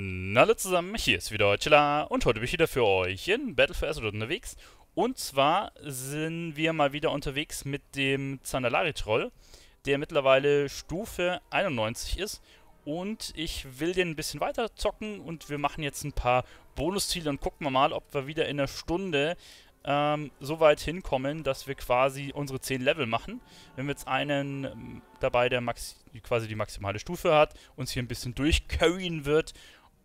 Na alle zusammen, hier ist wieder Chilla und heute bin ich wieder für euch in Battle for Azeroth unterwegs. Und zwar sind wir mal wieder unterwegs mit dem Zandalari-Troll, der mittlerweile Stufe 91 ist. Und ich will den ein bisschen weiter zocken und wir machen jetzt ein paar Bonusziele und gucken wir mal, ob wir wieder in einer Stunde ähm, so weit hinkommen, dass wir quasi unsere 10 Level machen. Wenn wir jetzt einen ähm, dabei, der Max quasi die maximale Stufe hat, uns hier ein bisschen durchcurryen wird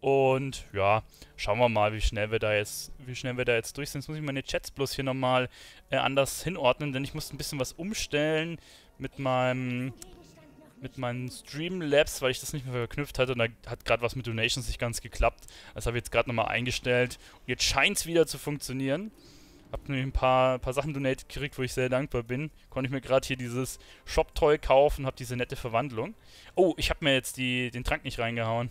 und ja, schauen wir mal, wie schnell wir da jetzt, wie schnell wir da jetzt durch sind. Jetzt muss ich meine Chats bloß hier nochmal äh, anders hinordnen, denn ich muss ein bisschen was umstellen mit meinem mit meinen Streamlabs, weil ich das nicht mehr verknüpft hatte und da hat gerade was mit Donations nicht ganz geklappt. Das habe ich jetzt gerade nochmal eingestellt. Und jetzt scheint es wieder zu funktionieren. Hab nämlich ein paar, paar Sachen donated gekriegt, wo ich sehr dankbar bin. Konnte ich mir gerade hier dieses Shop-Toy kaufen, habe diese nette Verwandlung. Oh, ich habe mir jetzt die, den Trank nicht reingehauen.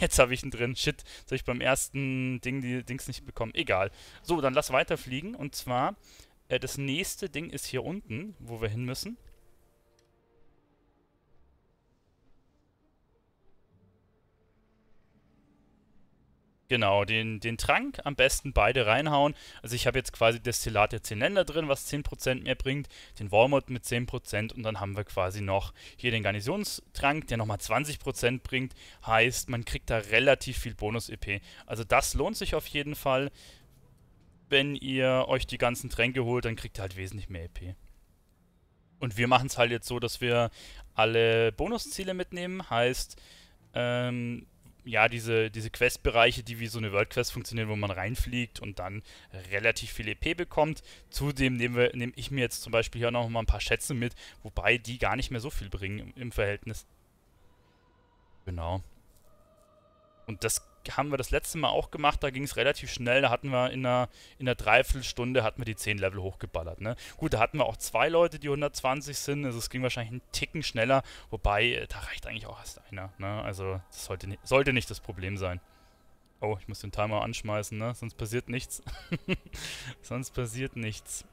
Jetzt habe ich ihn drin. Shit, habe ich beim ersten Ding die Dings nicht bekommen. Egal. So, dann lass weiterfliegen. Und zwar, äh, das nächste Ding ist hier unten, wo wir hin müssen. Genau, den, den Trank am besten beide reinhauen. Also ich habe jetzt quasi Destillat der 10 Länder drin, was 10% mehr bringt, den Walmart mit 10% und dann haben wir quasi noch hier den Garnisonstrank, der nochmal 20% bringt. Heißt, man kriegt da relativ viel Bonus-EP. Also das lohnt sich auf jeden Fall. Wenn ihr euch die ganzen Tränke holt, dann kriegt ihr halt wesentlich mehr EP. Und wir machen es halt jetzt so, dass wir alle Bonusziele mitnehmen. Heißt, ähm, ja, diese, diese Questbereiche, die wie so eine World Quest funktionieren, wo man reinfliegt und dann relativ viel EP bekommt. Zudem nehme nehm ich mir jetzt zum Beispiel hier noch mal ein paar Schätze mit, wobei die gar nicht mehr so viel bringen im, im Verhältnis. Genau. Und das haben wir das letzte Mal auch gemacht, da ging es relativ schnell, da hatten wir in einer, in einer Dreiviertelstunde hatten wir die 10 Level hochgeballert, ne? Gut, da hatten wir auch zwei Leute, die 120 sind, also es ging wahrscheinlich einen Ticken schneller, wobei, äh, da reicht eigentlich auch erst einer, ne? Also, das sollte, sollte nicht das Problem sein. Oh, ich muss den Timer anschmeißen, ne? Sonst passiert nichts. Sonst passiert nichts.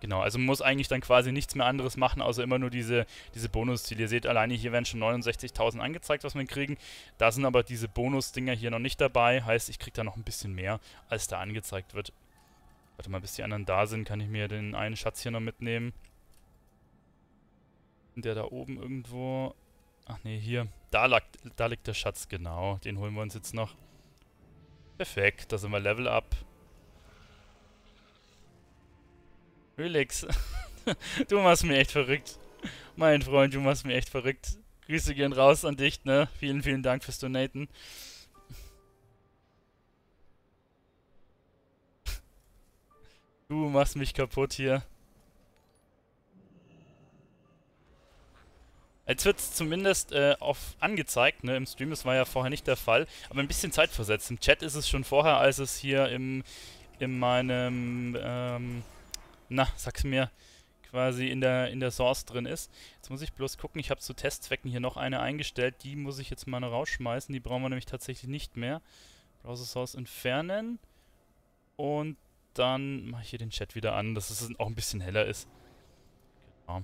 Genau, also man muss eigentlich dann quasi nichts mehr anderes machen, außer immer nur diese, diese Bonusziele. Ihr seht alleine, hier werden schon 69.000 angezeigt, was wir kriegen. Da sind aber diese Bonus-Dinger hier noch nicht dabei. Heißt, ich kriege da noch ein bisschen mehr, als da angezeigt wird. Warte mal, bis die anderen da sind, kann ich mir den einen Schatz hier noch mitnehmen. Der da oben irgendwo... Ach nee, hier. Da, lag, da liegt der Schatz, genau. Den holen wir uns jetzt noch. Perfekt, da sind wir Level Up. Relax. du machst mir echt verrückt. Mein Freund, du machst mir echt verrückt. Grüße gehen raus an dich, ne? Vielen, vielen Dank fürs Donaten. Du machst mich kaputt hier. Jetzt wird es zumindest äh, auf angezeigt, ne? Im Stream, das war ja vorher nicht der Fall. Aber ein bisschen Zeit versetzt. Im Chat ist es schon vorher, als es hier im, in meinem, ähm, na, sag's mir, quasi in der, in der Source drin ist. Jetzt muss ich bloß gucken, ich habe zu Testzwecken hier noch eine eingestellt, die muss ich jetzt mal rausschmeißen, die brauchen wir nämlich tatsächlich nicht mehr. Browser Source entfernen und dann mache ich hier den Chat wieder an, dass es auch ein bisschen heller ist. Genau.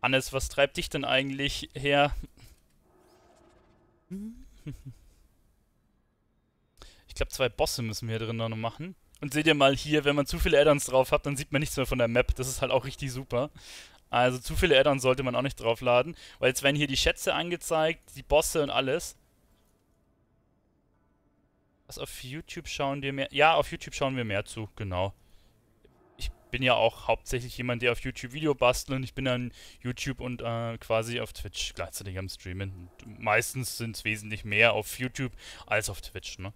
Hannes, was treibt dich denn eigentlich her? Hm? ich glaube, zwei Bosse müssen wir hier drin noch machen. Und seht ihr mal hier, wenn man zu viele Addons drauf hat, dann sieht man nichts mehr von der Map. Das ist halt auch richtig super. Also zu viele Addons sollte man auch nicht draufladen, weil jetzt werden hier die Schätze angezeigt, die Bosse und alles. Was auf YouTube schauen wir mehr? Ja, auf YouTube schauen wir mehr zu, genau bin ja auch hauptsächlich jemand, der auf YouTube Video bastelt und ich bin dann YouTube und äh, quasi auf Twitch gleichzeitig am Streamen. Und meistens sind es wesentlich mehr auf YouTube als auf Twitch, ne?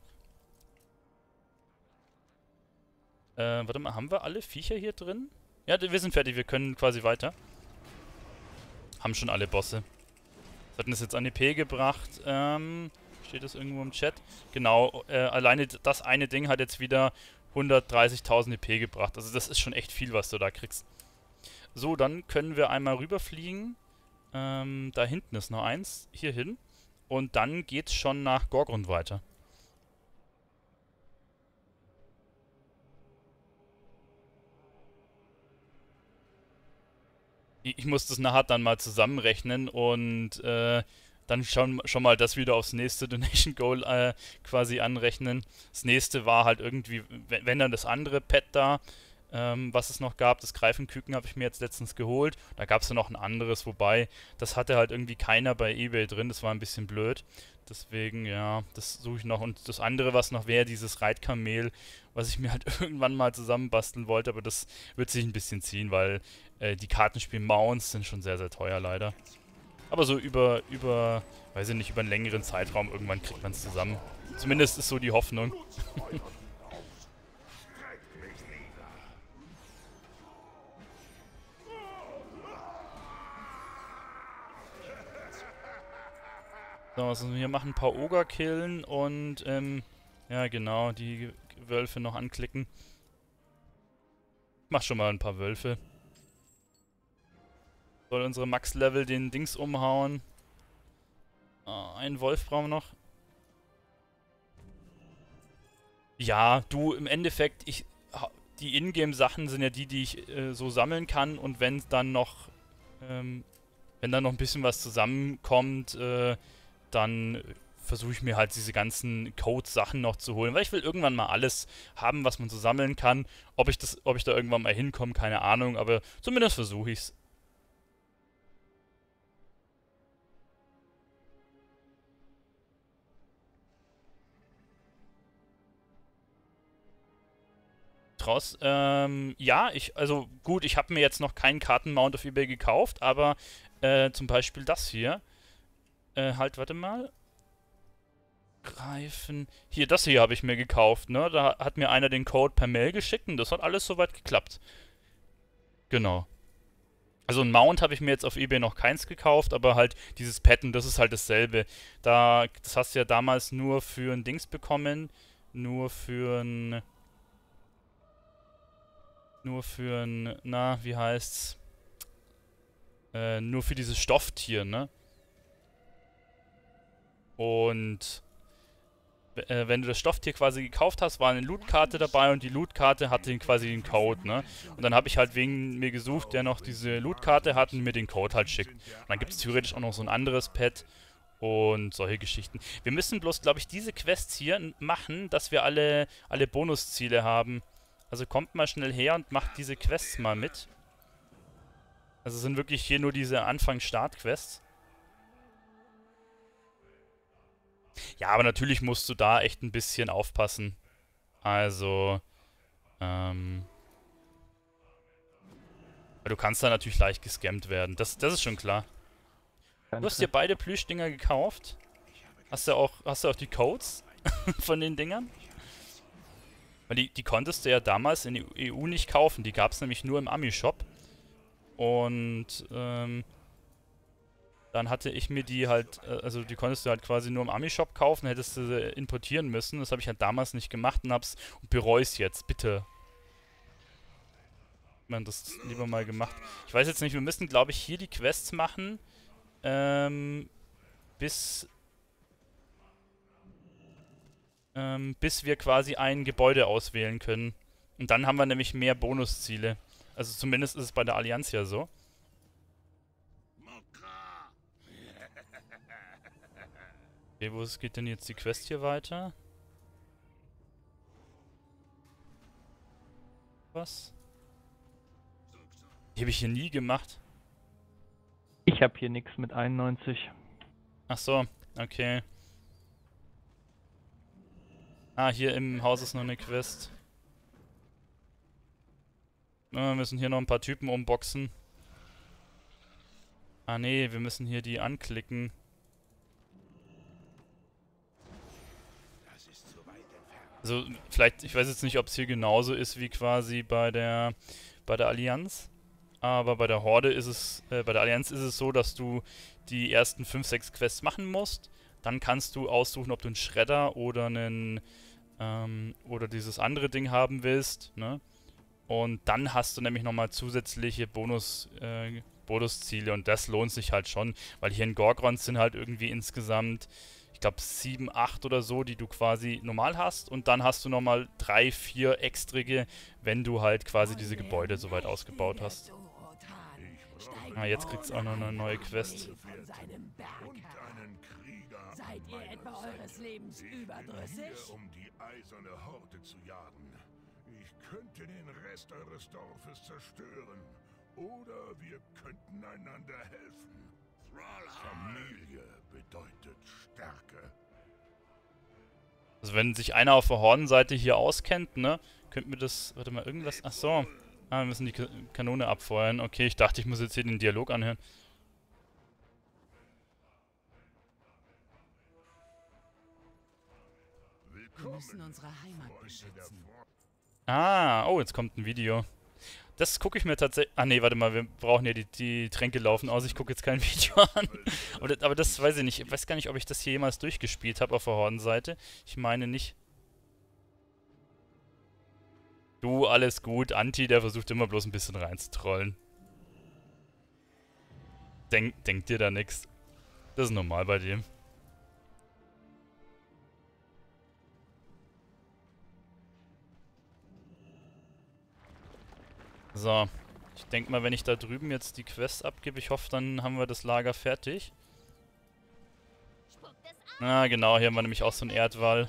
Äh, warte mal, haben wir alle Viecher hier drin? Ja, wir sind fertig, wir können quasi weiter. Haben schon alle Bosse. Was hat denn das jetzt an EP gebracht? Ähm, steht das irgendwo im Chat? Genau, äh, alleine das eine Ding hat jetzt wieder 130.000 EP gebracht. Also das ist schon echt viel, was du da kriegst. So, dann können wir einmal rüberfliegen. Ähm, da hinten ist noch eins. Hier hin. Und dann geht's schon nach Gorgrund weiter. ich muss das nachher dann mal zusammenrechnen und äh, dann schon, schon mal das wieder aufs nächste Donation Goal äh, quasi anrechnen. Das nächste war halt irgendwie, wenn, wenn dann das andere Pet da, ähm, was es noch gab, das Greifenküken habe ich mir jetzt letztens geholt. Da gab es ja noch ein anderes, wobei das hatte halt irgendwie keiner bei eBay drin, das war ein bisschen blöd. Deswegen, ja, das suche ich noch. Und das andere, was noch wäre, dieses Reitkamel, was ich mir halt irgendwann mal zusammenbasteln wollte, aber das wird sich ein bisschen ziehen, weil äh, die Kartenspiel-Mounts sind schon sehr, sehr teuer leider. Aber so über, über, weiß ich nicht, über einen längeren Zeitraum irgendwann kriegt man es zusammen. Zumindest ist so die Hoffnung. so, was müssen wir hier machen? Ein paar Oger killen und, ähm, ja genau, die Wölfe noch anklicken. Ich mach schon mal ein paar Wölfe. Soll unsere Max-Level den Dings umhauen. Ah, einen Wolf brauchen wir noch. Ja, du, im Endeffekt, ich, die Ingame-Sachen sind ja die, die ich äh, so sammeln kann und wenn dann noch, ähm, wenn dann noch ein bisschen was zusammenkommt, äh, dann versuche ich mir halt diese ganzen Code-Sachen noch zu holen, weil ich will irgendwann mal alles haben, was man so sammeln kann. Ob ich das, ob ich da irgendwann mal hinkomme, keine Ahnung, aber zumindest versuche ich raus. Ähm, ja, ich, also gut, ich habe mir jetzt noch keinen Kartenmount auf Ebay gekauft, aber äh, zum Beispiel das hier. Äh, halt, warte mal. Greifen. Hier, das hier habe ich mir gekauft, ne? Da hat mir einer den Code per Mail geschickt und das hat alles soweit geklappt. Genau. Also ein Mount habe ich mir jetzt auf Ebay noch keins gekauft, aber halt dieses Pattern, das ist halt dasselbe. Da, das hast du ja damals nur für ein Dings bekommen, nur für ein nur für ein, na, wie heißt's? Äh, nur für dieses Stofftier, ne? Und äh, wenn du das Stofftier quasi gekauft hast, war eine Lootkarte dabei und die Lootkarte hatte quasi den Code, ne? Und dann habe ich halt wegen mir gesucht, der noch diese Lootkarte hat und mir den Code halt schickt. Und dann gibt es theoretisch auch noch so ein anderes Pad und solche Geschichten. Wir müssen bloß, glaube ich, diese Quests hier machen, dass wir alle, alle Bonusziele haben. Also kommt mal schnell her und macht diese Quests mal mit. Also sind wirklich hier nur diese Anfang-Start-Quests. Ja, aber natürlich musst du da echt ein bisschen aufpassen. Also, ähm... Du kannst da natürlich leicht gescammt werden. Das, das ist schon klar. Du hast dir beide Plüschdinger gekauft. Hast du auch, hast du auch die Codes von den Dingern? Die, die konntest du ja damals in der EU nicht kaufen. Die gab es nämlich nur im Ami-Shop. Und ähm, dann hatte ich mir die halt, äh, also die konntest du halt quasi nur im Ami-Shop kaufen, hättest du sie importieren müssen. Das habe ich halt damals nicht gemacht und hab's und bereue es jetzt, bitte. Man das lieber mal gemacht. Ich weiß jetzt nicht, wir müssen, glaube ich, hier die Quests machen. Ähm, bis ähm, bis wir quasi ein Gebäude auswählen können. Und dann haben wir nämlich mehr Bonusziele. Also zumindest ist es bei der Allianz ja so. Okay, wo geht denn jetzt die Quest hier weiter? Was? Die habe ich hier nie gemacht. Ich habe hier nichts mit 91. Ach so, okay. Ah, hier im Haus ist noch eine Quest. wir müssen hier noch ein paar Typen umboxen. Ah nee, wir müssen hier die anklicken. Also vielleicht, ich weiß jetzt nicht, ob es hier genauso ist wie quasi bei der bei der Allianz. Aber bei der Horde ist es, äh, bei der Allianz ist es so, dass du die ersten 5, 6 Quests machen musst. Dann kannst du aussuchen, ob du einen Schredder oder einen ähm, oder dieses andere Ding haben willst, ne? Und dann hast du nämlich nochmal zusätzliche Bonus, äh, Bonusziele und das lohnt sich halt schon, weil hier in Gorgrons sind halt irgendwie insgesamt, ich glaube, 7, 8 oder so, die du quasi normal hast und dann hast du nochmal 3, 4 extrige, wenn du halt quasi diese Gebäude soweit ausgebaut hast. Ah, jetzt kriegt's auch noch eine neue Quest. Seid ihr etwa eures Lebens überdrüssig? Eiserne Horde zu jagen. Ich könnte den Rest eures Dorfes zerstören. Oder wir könnten einander helfen. Familie bedeutet Stärke. Also wenn sich einer auf der Hornseite hier auskennt, ne, könnten wir das... Warte mal, irgendwas... Ach so. Ah, wir müssen die Ka Kanone abfeuern. Okay, ich dachte, ich muss jetzt hier den Dialog anhören. Wir müssen unsere Heimat beschützen. Ah, oh, jetzt kommt ein Video. Das gucke ich mir tatsächlich... Ah, nee, warte mal, wir brauchen ja die, die Tränke laufen aus. Ich gucke jetzt kein Video an. aber, das, aber das weiß ich nicht. Ich weiß gar nicht, ob ich das hier jemals durchgespielt habe auf der Hordenseite. Ich meine nicht. Du, alles gut. Anti, der versucht immer bloß ein bisschen reinzutrollen. Denk, denk dir da nix. Das ist normal bei dem. So. Ich denke mal, wenn ich da drüben jetzt die Quest abgebe, ich hoffe, dann haben wir das Lager fertig. Ah, genau, hier haben wir nämlich auch so einen Erdwall.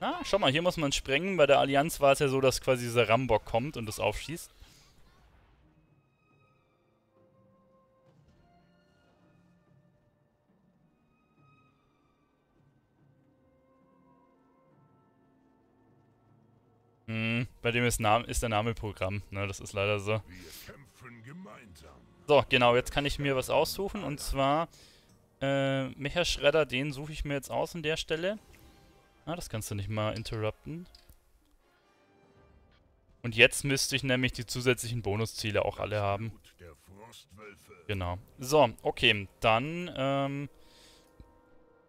Ah, schau mal, hier muss man sprengen. Bei der Allianz war es ja so, dass quasi dieser Rambock kommt und das aufschießt. Hm, bei dem ist, Nam ist der Name Programm, ne, das ist leider so. So, genau, jetzt kann ich mir was aussuchen und zwar äh, Mecha-Schredder, den suche ich mir jetzt aus an der Stelle. Ah, das kannst du nicht mal interrupten. Und jetzt müsste ich nämlich die zusätzlichen Bonusziele auch alle haben. Genau. So, okay, dann ähm,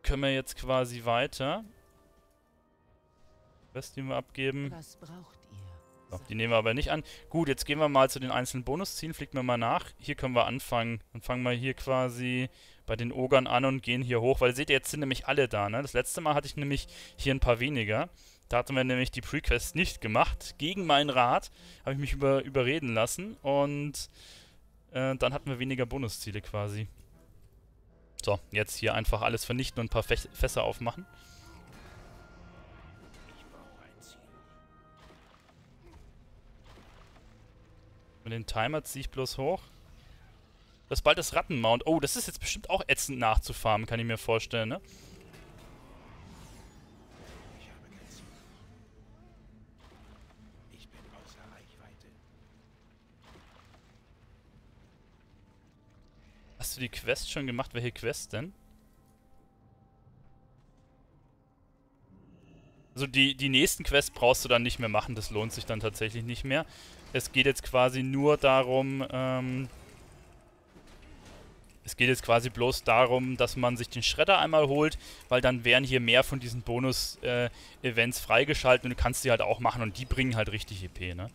können wir jetzt quasi weiter. Was die wir abgeben. Was braucht ihr? So, die nehmen wir aber nicht an. Gut, jetzt gehen wir mal zu den einzelnen Bonuszielen. Fliegen wir mal nach. Hier können wir anfangen. Dann fangen wir hier quasi bei den Ogern an und gehen hier hoch. Weil seht ihr, jetzt sind nämlich alle da. Ne? Das letzte Mal hatte ich nämlich hier ein paar weniger. Da hatten wir nämlich die Prequest nicht gemacht. Gegen meinen Rat habe ich mich über, überreden lassen. Und äh, dann hatten wir weniger Bonusziele quasi. So, jetzt hier einfach alles vernichten und ein paar Fässer aufmachen. Mit den Timer ziehe ich bloß hoch. Das ist bald das Rattenmount. Oh, das ist jetzt bestimmt auch ätzend nachzufarmen, kann ich mir vorstellen, ne? Hast du die Quest schon gemacht? Welche Quest denn? Also die, die nächsten Quests brauchst du dann nicht mehr machen, das lohnt sich dann tatsächlich nicht mehr. Es geht jetzt quasi nur darum, ähm, es geht jetzt quasi bloß darum, dass man sich den Schredder einmal holt, weil dann wären hier mehr von diesen Bonus-Events äh, freigeschaltet und du kannst die halt auch machen und die bringen halt richtig EP, ne?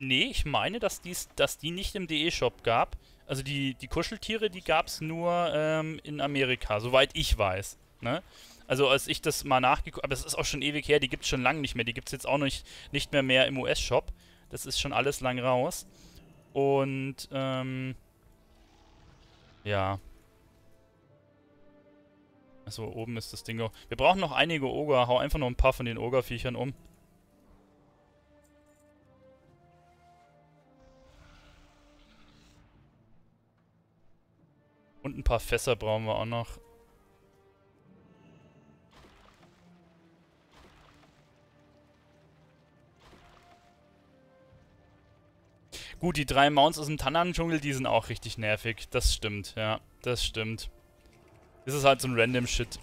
Nee, ich meine, dass, dies, dass die nicht im DE-Shop gab. Also die, die Kuscheltiere, die gab es nur ähm, in Amerika, soweit ich weiß. Ne? Also als ich das mal nachgeguckt aber es ist auch schon ewig her, die gibt es schon lange nicht mehr. Die gibt es jetzt auch nicht, nicht mehr mehr im US-Shop. Das ist schon alles lang raus. Und, ähm, ja. Achso, oben ist das Ding. Wir brauchen noch einige Oger. Hau einfach noch ein paar von den Ogerviechern um. Und ein paar Fässer brauchen wir auch noch. Gut, die drei Mounts aus dem Tannan-Dschungel, die sind auch richtig nervig. Das stimmt, ja. Das stimmt. Das ist halt so ein random Shit.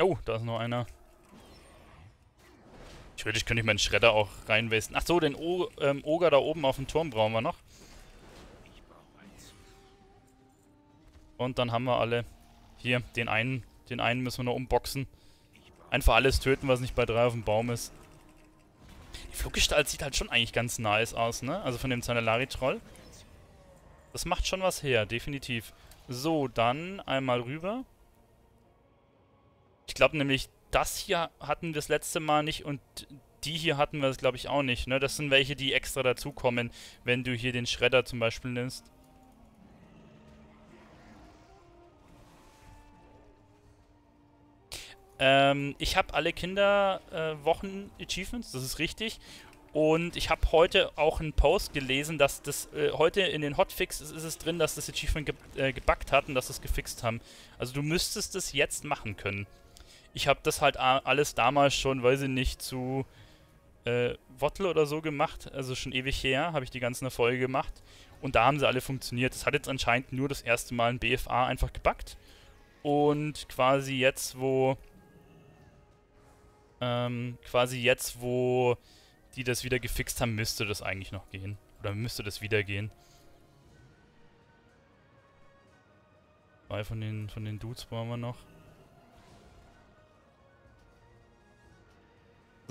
Oh, da ist noch einer. Theoretisch könnte ich meinen Schredder auch reinwesten. Ach so, den o ähm, Oger da oben auf dem Turm brauchen wir noch. Und dann haben wir alle. Hier, den einen, den einen müssen wir noch umboxen. Einfach alles töten, was nicht bei drei auf dem Baum ist. Die Fluggestalt sieht halt schon eigentlich ganz nice aus, ne? Also von dem Zanellari-Troll. Das macht schon was her, definitiv. So, dann einmal rüber. Ich glaube nämlich, das hier hatten wir das letzte Mal nicht und die hier hatten wir das glaube ich auch nicht. Ne? Das sind welche, die extra dazukommen, wenn du hier den Schredder zum Beispiel nimmst. Ähm, ich habe alle Kinderwochen-Achievements, äh, das ist richtig. Und ich habe heute auch einen Post gelesen, dass das äh, heute in den Hotfixes ist es drin, dass das Achievement ge äh, gebuggt hat und dass es gefixt haben. Also du müsstest es jetzt machen können. Ich habe das halt alles damals schon, weiß ich nicht, zu äh, Wottle oder so gemacht. Also schon ewig her habe ich die ganzen Erfolge gemacht. Und da haben sie alle funktioniert. Das hat jetzt anscheinend nur das erste Mal ein BFA einfach gebuggt. Und quasi jetzt, wo... Ähm, quasi jetzt, wo die das wieder gefixt haben, müsste das eigentlich noch gehen. Oder müsste das wieder gehen. Zwei von den, von den Dudes brauchen wir noch.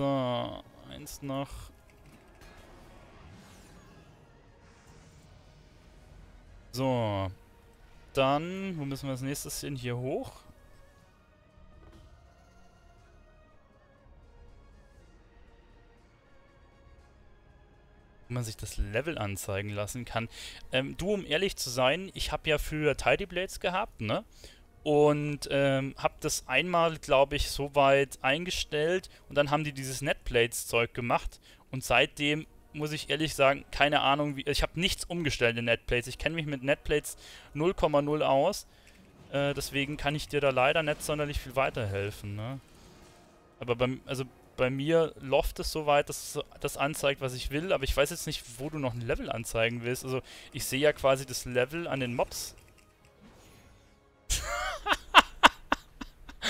So, eins noch. So. Dann, wo müssen wir als nächstes hin? Hier hoch. man sich das Level anzeigen lassen kann. Ähm, du, um ehrlich zu sein, ich habe ja früher Tidy Blades gehabt, ne? Und ähm, habe das einmal, glaube ich, so weit eingestellt und dann haben die dieses Netblades-Zeug gemacht und seitdem muss ich ehrlich sagen, keine Ahnung, wie. Ich habe nichts umgestellt in Netblades. Ich kenne mich mit Netblades 0,0 aus. Äh, deswegen kann ich dir da leider nicht sonderlich viel weiterhelfen. Ne? Aber beim, also bei mir läuft es so weit, dass es das anzeigt, was ich will, aber ich weiß jetzt nicht, wo du noch ein Level anzeigen willst. Also ich sehe ja quasi das Level an den Mobs.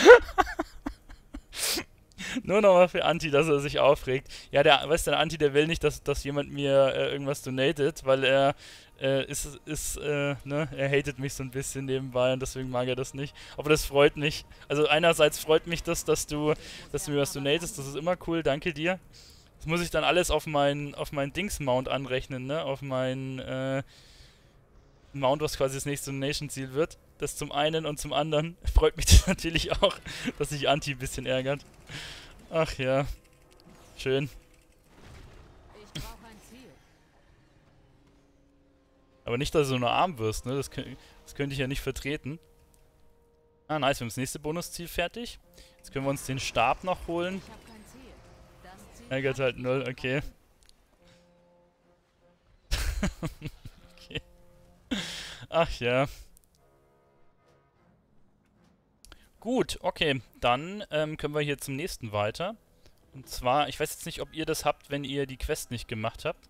Nur nochmal für Anti, dass er sich aufregt. Ja, der, weißt du, der Anti, der will nicht, dass, dass jemand mir äh, irgendwas donatet, weil er äh, ist, ist äh, ne, er hatet mich so ein bisschen nebenbei und deswegen mag er das nicht. Aber das freut mich. Also einerseits freut mich das, dass du, dass du mir was donatest, das ist immer cool, danke dir. Das muss ich dann alles auf mein, auf mein Dings-Mount anrechnen, ne? Auf mein äh, Mount, was quasi das nächste Donation-Ziel wird. Das zum einen und zum anderen freut mich das natürlich auch, dass sich Anti ein bisschen ärgert. Ach ja. Schön. Aber nicht, dass du nur arm wirst, ne? Das, das könnte ich ja nicht vertreten. Ah, nice. Wir haben das nächste Bonusziel fertig. Jetzt können wir uns den Stab noch holen. Ärgert halt null, okay. okay. Ach ja. Gut, okay. Dann ähm, können wir hier zum nächsten weiter. Und zwar, ich weiß jetzt nicht, ob ihr das habt, wenn ihr die Quest nicht gemacht habt.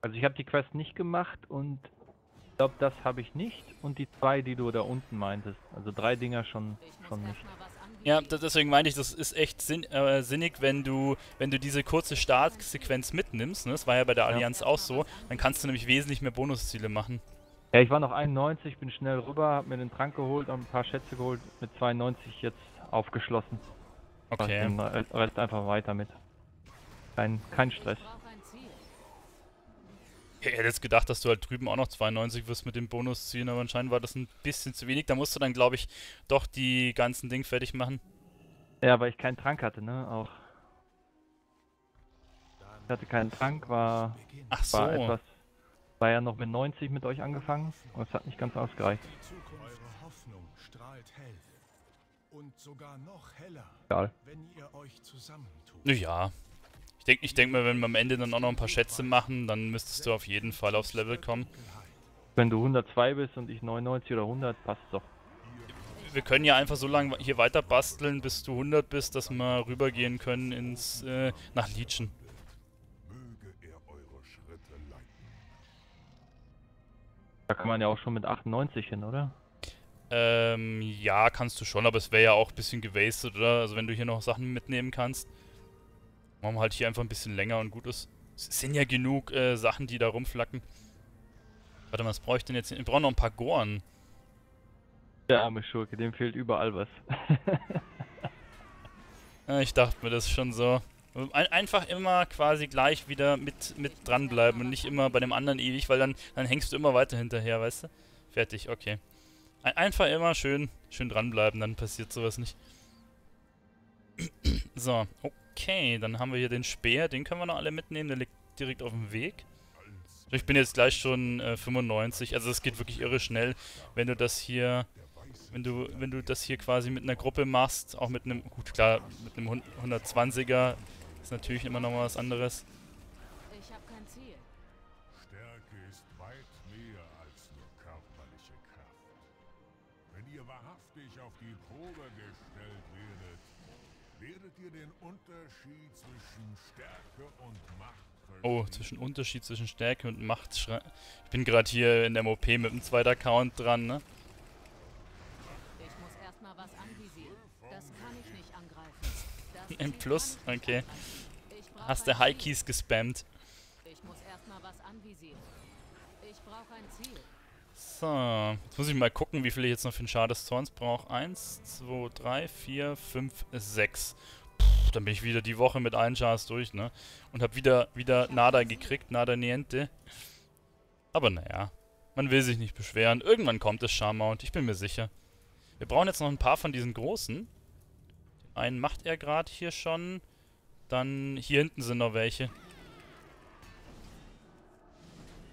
Also ich habe die Quest nicht gemacht und ich glaube, das habe ich nicht. Und die zwei, die du da unten meintest. Also drei Dinger schon, schon nicht. Ja, deswegen meinte ich, das ist echt sinn, äh, sinnig, wenn du, wenn du diese kurze Startsequenz mitnimmst. Ne? Das war ja bei der Allianz ja. auch so. Dann kannst du nämlich wesentlich mehr Bonusziele machen. Ja, ich war noch 91, bin schnell rüber, hab mir den Trank geholt und ein paar Schätze geholt. Mit 92 jetzt aufgeschlossen. Okay. Den Rest einfach weiter mit. Kein, kein Stress. Ich hätte jetzt gedacht, dass du halt drüben auch noch 92 wirst mit dem Bonus ziehen, aber anscheinend war das ein bisschen zu wenig. Da musst du dann, glaube ich, doch die ganzen Dinge fertig machen. Ja, weil ich keinen Trank hatte, ne? Auch. Ich hatte keinen Trank, war, Ach so. war etwas. War ja noch mit 90 mit euch angefangen und es hat nicht ganz ausgereicht. Eure Hoffnung strahlt hell. Und sogar noch heller, Egal. wenn ihr euch zusammentut. Ja, ich denke ich denk mal, wenn wir am Ende dann auch noch ein paar Schätze machen, dann müsstest du auf jeden Fall aufs Level kommen. Wenn du 102 bist und ich 99 oder 100, passt doch. Wir können ja einfach so lange hier weiter basteln, bis du 100 bist, dass wir rübergehen können ins äh, nach Legion. Da kann man ja auch schon mit 98 hin, oder? Ähm, ja, kannst du schon, aber es wäre ja auch ein bisschen gewastet, oder? Also wenn du hier noch Sachen mitnehmen kannst. Machen wir halt hier einfach ein bisschen länger und gut ist. Es sind ja genug äh, Sachen, die da rumflacken. Warte mal, was brauche ich denn jetzt? Ich brauche noch ein paar Goren. Der arme Schurke, dem fehlt überall was. ja, ich dachte mir das schon so. Ein einfach immer quasi gleich wieder mit, mit dranbleiben und nicht immer bei dem anderen ewig, weil dann, dann hängst du immer weiter hinterher, weißt du? Fertig, okay. Ein einfach immer schön, schön dranbleiben, dann passiert sowas nicht. so, okay, dann haben wir hier den Speer, den können wir noch alle mitnehmen, der liegt direkt auf dem Weg. Ich bin jetzt gleich schon äh, 95, also es geht wirklich irre schnell, wenn du das hier wenn du wenn du das hier quasi mit einer Gruppe machst, auch mit einem gut klar, mit einem 120er ist natürlich immer noch mal was anderes. Oh, zwischen Unterschied zwischen Stärke und Macht. Ich bin gerade hier in der MOP mit dem zweiten Account dran, ne? Ich muss erstmal was anvisieren. Das kann ich nicht angreifen. Im Plus, okay. Hast du High Keys gespammt. Ich muss erstmal was anvisieren. Ich brauche ein Ziel. So, jetzt muss ich mal gucken, wie viel ich jetzt noch für den Schar des Zorns brauche. Eins, zwei, drei, vier, fünf, sechs. Dann bin ich wieder die Woche mit allen Chars durch, ne? Und hab wieder, wieder Nada gekriegt, Nada Niente. Aber naja, man will sich nicht beschweren. Irgendwann kommt das Char-Mount, ich bin mir sicher. Wir brauchen jetzt noch ein paar von diesen großen. Den einen macht er gerade hier schon. Dann hier hinten sind noch welche.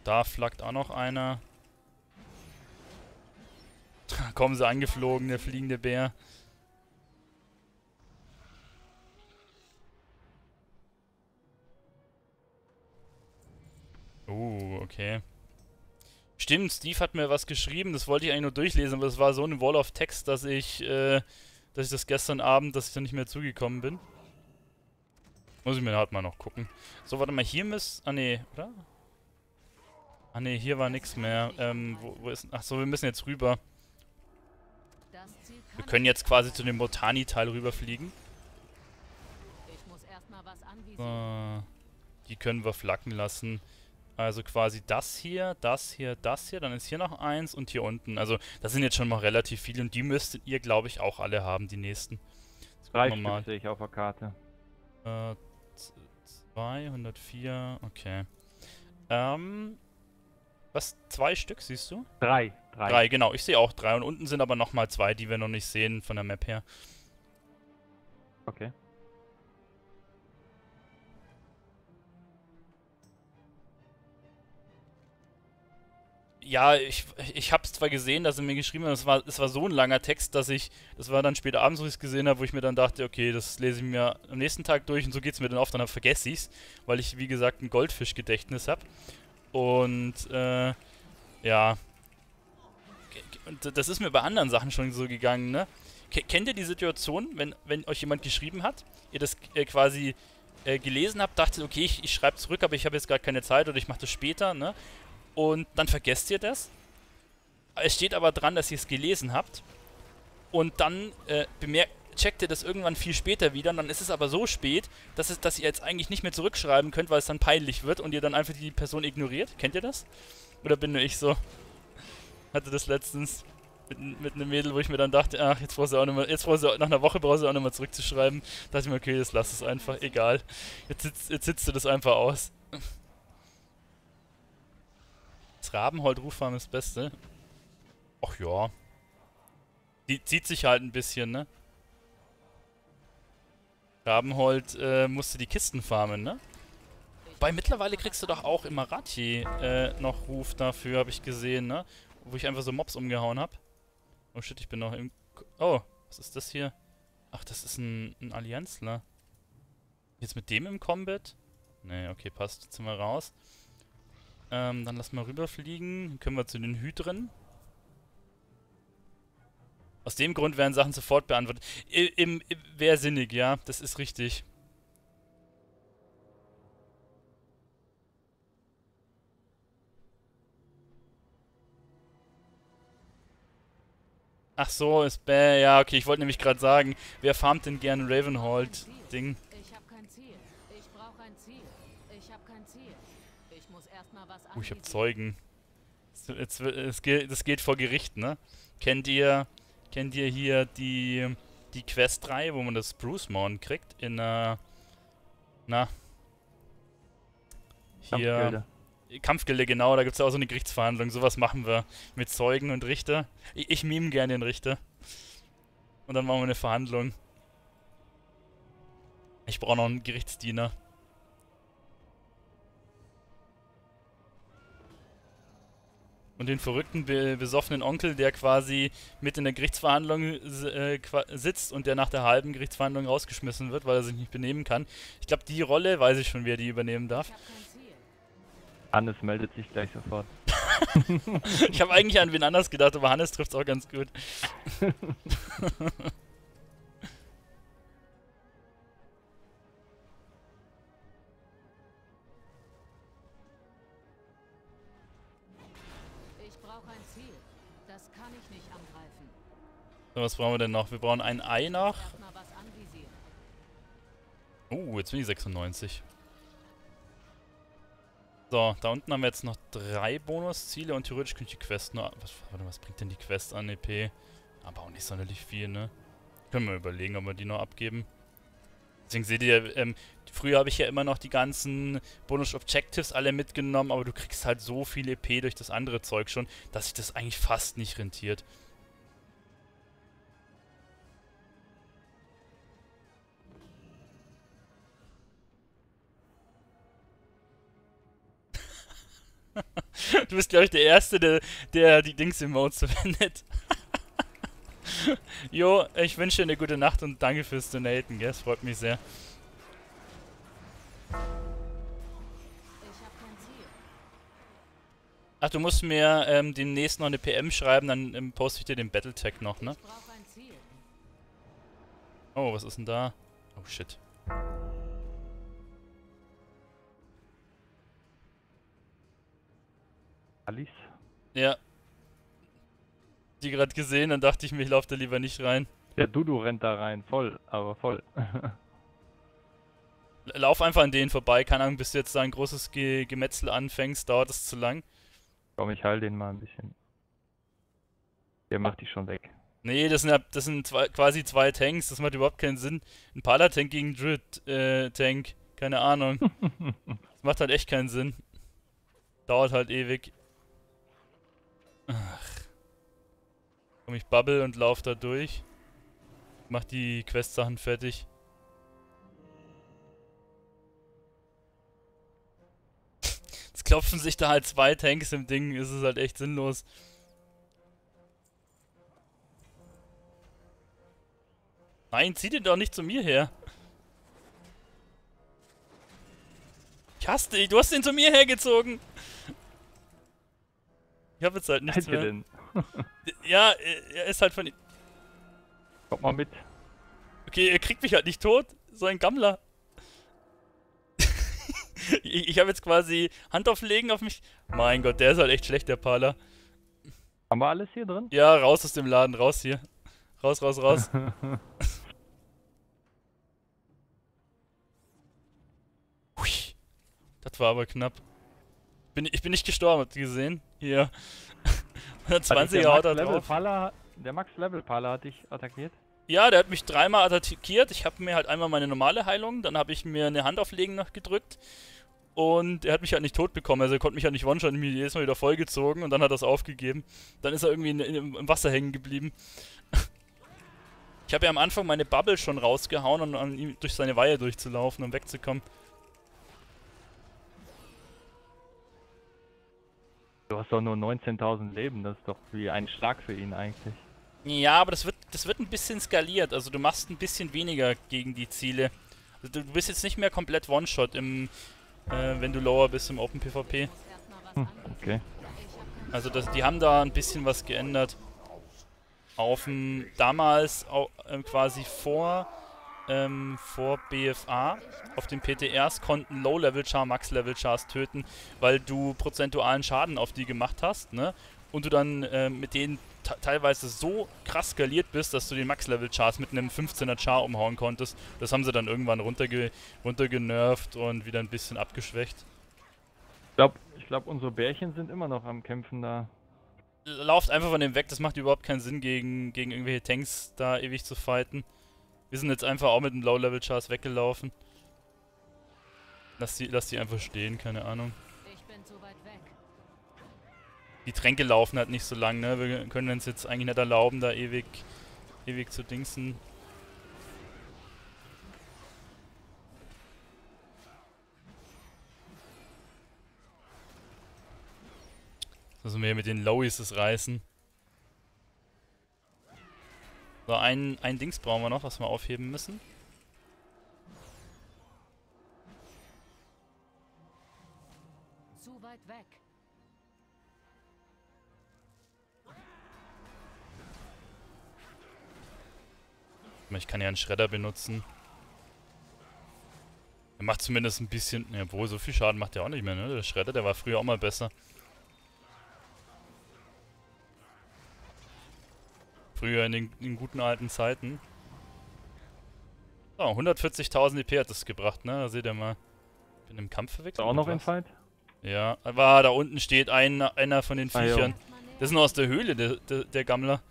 Da flackt auch noch einer. Da kommen sie angeflogen, der fliegende Bär. Oh, okay. Stimmt, Steve hat mir was geschrieben, das wollte ich eigentlich nur durchlesen, aber es war so eine Wall of Text, dass ich, äh, dass ich das gestern Abend, dass ich da nicht mehr zugekommen bin. Muss ich mir halt mal noch gucken. So, warte mal, hier müsst... Ah, ne, oder? Ah, ne, hier war nichts mehr. Ähm, wo, wo ist... Ach so, wir müssen jetzt rüber. Wir können jetzt quasi zu dem Botani-Teil rüberfliegen. So, die können wir flacken lassen. Also quasi das hier, das hier, das hier, dann ist hier noch eins und hier unten. Also das sind jetzt schon mal relativ viele und die müsstet ihr, glaube ich, auch alle haben, die nächsten. Drei Stück sehe ich auf der Karte. Äh, 204, okay. Ähm, was, zwei Stück siehst du? Drei. Drei, drei genau. Ich sehe auch drei und unten sind aber nochmal zwei, die wir noch nicht sehen von der Map her. Okay. Ja, ich, ich habe es zwar gesehen, dass er mir geschrieben hat, es war, es war so ein langer Text, dass ich, das war dann später abends, wo ich es gesehen habe, wo ich mir dann dachte, okay, das lese ich mir am nächsten Tag durch und so geht es mir dann oft, dann vergesse ich es, weil ich, wie gesagt, ein Goldfischgedächtnis habe. Und, äh, ja. Und das ist mir bei anderen Sachen schon so gegangen, ne? Kennt ihr die Situation, wenn, wenn euch jemand geschrieben hat, ihr das äh, quasi äh, gelesen habt, dachtet, okay, ich, ich schreibe zurück, aber ich habe jetzt gar keine Zeit oder ich mache das später, ne? Und dann vergesst ihr das. Es steht aber dran, dass ihr es gelesen habt. Und dann äh, bemerkt, checkt ihr das irgendwann viel später wieder und dann ist es aber so spät, dass, es, dass ihr jetzt eigentlich nicht mehr zurückschreiben könnt, weil es dann peinlich wird und ihr dann einfach die Person ignoriert. Kennt ihr das? Oder bin nur ich so? Hatte das letztens mit, mit einem Mädel, wo ich mir dann dachte, ach, jetzt brauchst du auch mehr, jetzt brauchst du nach einer Woche brauchst du auch mehr zurückzuschreiben. Da dachte ich mir, okay, jetzt lass es einfach, egal. Jetzt, jetzt sitzt du das einfach aus. Das Rabenhold-Ruffarm ist das Beste. Ach ja. Die zieht sich halt ein bisschen, ne? Rabenhold äh, musste die Kisten farmen, ne? Weil mittlerweile kriegst du doch auch im Marathi äh, noch Ruf dafür, habe ich gesehen, ne? Wo ich einfach so Mobs umgehauen habe. Oh shit, ich bin noch im... Oh, was ist das hier? Ach, das ist ein, ein Allianzler. Jetzt mit dem im Combat? Ne, okay, passt. Jetzt sind wir raus. Ähm, dann lass mal rüberfliegen. Dann können wir zu den Hydren. Aus dem Grund werden Sachen sofort beantwortet. Im, im Wäre sinnig, ja. Das ist richtig. Ach so, ist bäh. Ja, okay, ich wollte nämlich gerade sagen, wer farmt denn gern Ravenhold-Ding? Oh, ich hab Zeugen. Es, es, es, das geht vor Gericht, ne? Kennt ihr, kennt ihr hier die, die Quest 3, wo man das Bruce Morn kriegt? In, äh, na, hier, Kampfgilde. Kampfgilde, genau, da gibt es auch so eine Gerichtsverhandlung. Sowas machen wir mit Zeugen und Richter. Ich, ich meme gerne den Richter. Und dann machen wir eine Verhandlung. Ich brauche noch einen Gerichtsdiener. Und den verrückten, be besoffenen Onkel, der quasi mit in der Gerichtsverhandlung äh, sitzt und der nach der halben Gerichtsverhandlung rausgeschmissen wird, weil er sich nicht benehmen kann. Ich glaube, die Rolle weiß ich schon, wer die übernehmen darf. Hannes meldet sich gleich sofort. ich habe eigentlich an wen anders gedacht, aber Hannes trifft es auch ganz gut. So, was brauchen wir denn noch? Wir brauchen ein Ei noch. Oh, jetzt bin ich 96. So, da unten haben wir jetzt noch drei Bonusziele und theoretisch könnte ich die Quest nur... Was, warte, was bringt denn die Quest an EP? Aber auch nicht sonderlich viel, ne? Können wir überlegen, ob wir die noch abgeben. Deswegen seht ihr, ähm, früher habe ich ja immer noch die ganzen Bonus-Objectives alle mitgenommen, aber du kriegst halt so viel EP durch das andere Zeug schon, dass sich das eigentlich fast nicht rentiert. du bist, glaube ich, der Erste, der, der die Dings-Emotes verwendet. jo, ich wünsche dir eine gute Nacht und danke fürs Donaten, gell? Es freut mich sehr. Ach, du musst mir ähm, demnächst noch eine PM schreiben, dann ähm, poste ich dir den Battletech noch, ne? Oh, was ist denn da? Oh, shit. Alice? Ja. Die gerade gesehen, dann dachte ich mir, ich laufe da lieber nicht rein. Der Dudu rennt da rein, voll, aber voll. Lauf einfach an denen vorbei, keine Ahnung, bis du jetzt da ein großes Ge Gemetzel anfängst, dauert es zu lang. Komm, ich heil den mal ein bisschen. Der macht die schon weg. Nee, das sind, das sind zwei, quasi zwei Tanks, das macht überhaupt keinen Sinn. Ein Pala-Tank gegen Druid-Tank, äh, keine Ahnung. das macht halt echt keinen Sinn. Dauert halt ewig. Ach. Komm, ich bubble und lauf da durch. Mach die Quest-Sachen fertig. Jetzt klopfen sich da halt zwei Tanks im Ding, ist es halt echt sinnlos. Nein, zieh den doch nicht zu mir her. Ich hasse dich, du hast den zu mir hergezogen. Ich hab jetzt halt nichts mehr. Denn? ja, er ist halt von... Kommt mal mit. Okay, er kriegt mich halt nicht tot. So ein Gammler. ich ich habe jetzt quasi Hand auflegen auf mich. Mein Gott, der ist halt echt schlecht, der Parler. Haben wir alles hier drin? Ja, raus aus dem Laden, raus hier. Raus, raus, raus. Hui. Das war aber knapp. Bin, ich bin nicht gestorben, habt ihr gesehen? Hier. 120er haut er drauf. Pala, der Max Level Pala hat dich attackiert? Ja, der hat mich dreimal attackiert. Ich habe mir halt einmal meine normale Heilung, dann habe ich mir eine Hand auflegen noch gedrückt. Und er hat mich halt nicht tot bekommen, also er konnte mich halt nicht one-shot, mir jedes Mal wieder vollgezogen und dann hat er es aufgegeben. Dann ist er irgendwie in, in, im Wasser hängen geblieben. ich habe ja am Anfang meine Bubble schon rausgehauen, um an ihm durch seine Weihe durchzulaufen, um wegzukommen. Du hast doch nur 19.000 Leben, das ist doch wie ein Schlag für ihn eigentlich. Ja, aber das wird, das wird ein bisschen skaliert, also du machst ein bisschen weniger gegen die Ziele. Also du bist jetzt nicht mehr komplett One-Shot im, äh, wenn du lower bist im Open PvP. Hm, okay. Also das, die haben da ein bisschen was geändert. Auf dem, damals äh, quasi vor ähm, vor BFA auf den PTRs konnten Low-Level-Char Max-Level-Chars töten, weil du prozentualen Schaden auf die gemacht hast, ne? Und du dann äh, mit denen teilweise so krass skaliert bist, dass du den Max-Level-Chars mit einem 15er Char umhauen konntest. Das haben sie dann irgendwann runterge runtergenervt und wieder ein bisschen abgeschwächt. glaube, ich glaub, unsere Bärchen sind immer noch am Kämpfen da. Lauft einfach von dem weg, das macht überhaupt keinen Sinn, gegen, gegen irgendwelche Tanks da ewig zu fighten. Wir sind jetzt einfach auch mit dem Low-Level-Chars weggelaufen. Lass die, lass die einfach stehen, keine Ahnung. Die Tränke laufen halt nicht so lang, ne? Wir können uns jetzt eigentlich nicht erlauben, da ewig, ewig zu dingsen. Müssen wir hier mit den Lowies das reißen. So, ein, ein Dings brauchen wir noch, was wir aufheben müssen. Zu weit weg. Ich kann ja einen Schredder benutzen. Er macht zumindest ein bisschen... Ja, wo so viel Schaden macht er auch nicht mehr, ne? Der Schredder, der war früher auch mal besser. Früher in den, in guten alten Zeiten. So, 140.000 EP hat das gebracht, ne? Da seht ihr mal. Bin im Kampf verwechselt. Auch noch in Fight? Ja, aber da unten steht ein, einer von den Viechern. Ah, das ist nur aus der Höhle, der, der, der Gammler.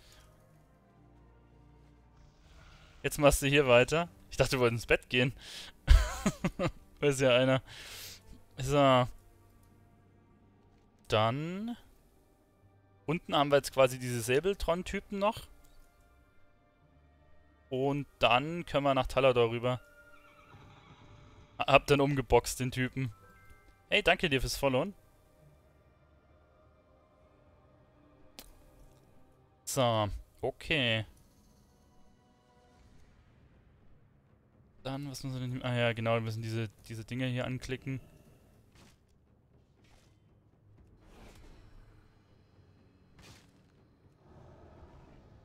Jetzt machst du hier weiter. Ich dachte, du wolltest ins Bett gehen. Weiß ja einer. So. Dann. Unten haben wir jetzt quasi diese Säbeltron-Typen noch. Und dann können wir nach Talador rüber. Hab dann umgeboxt, den Typen. Hey, danke dir fürs Followen. So, okay. Dann, was müssen wir denn... Ah ja, genau, wir müssen diese, diese Dinge hier anklicken.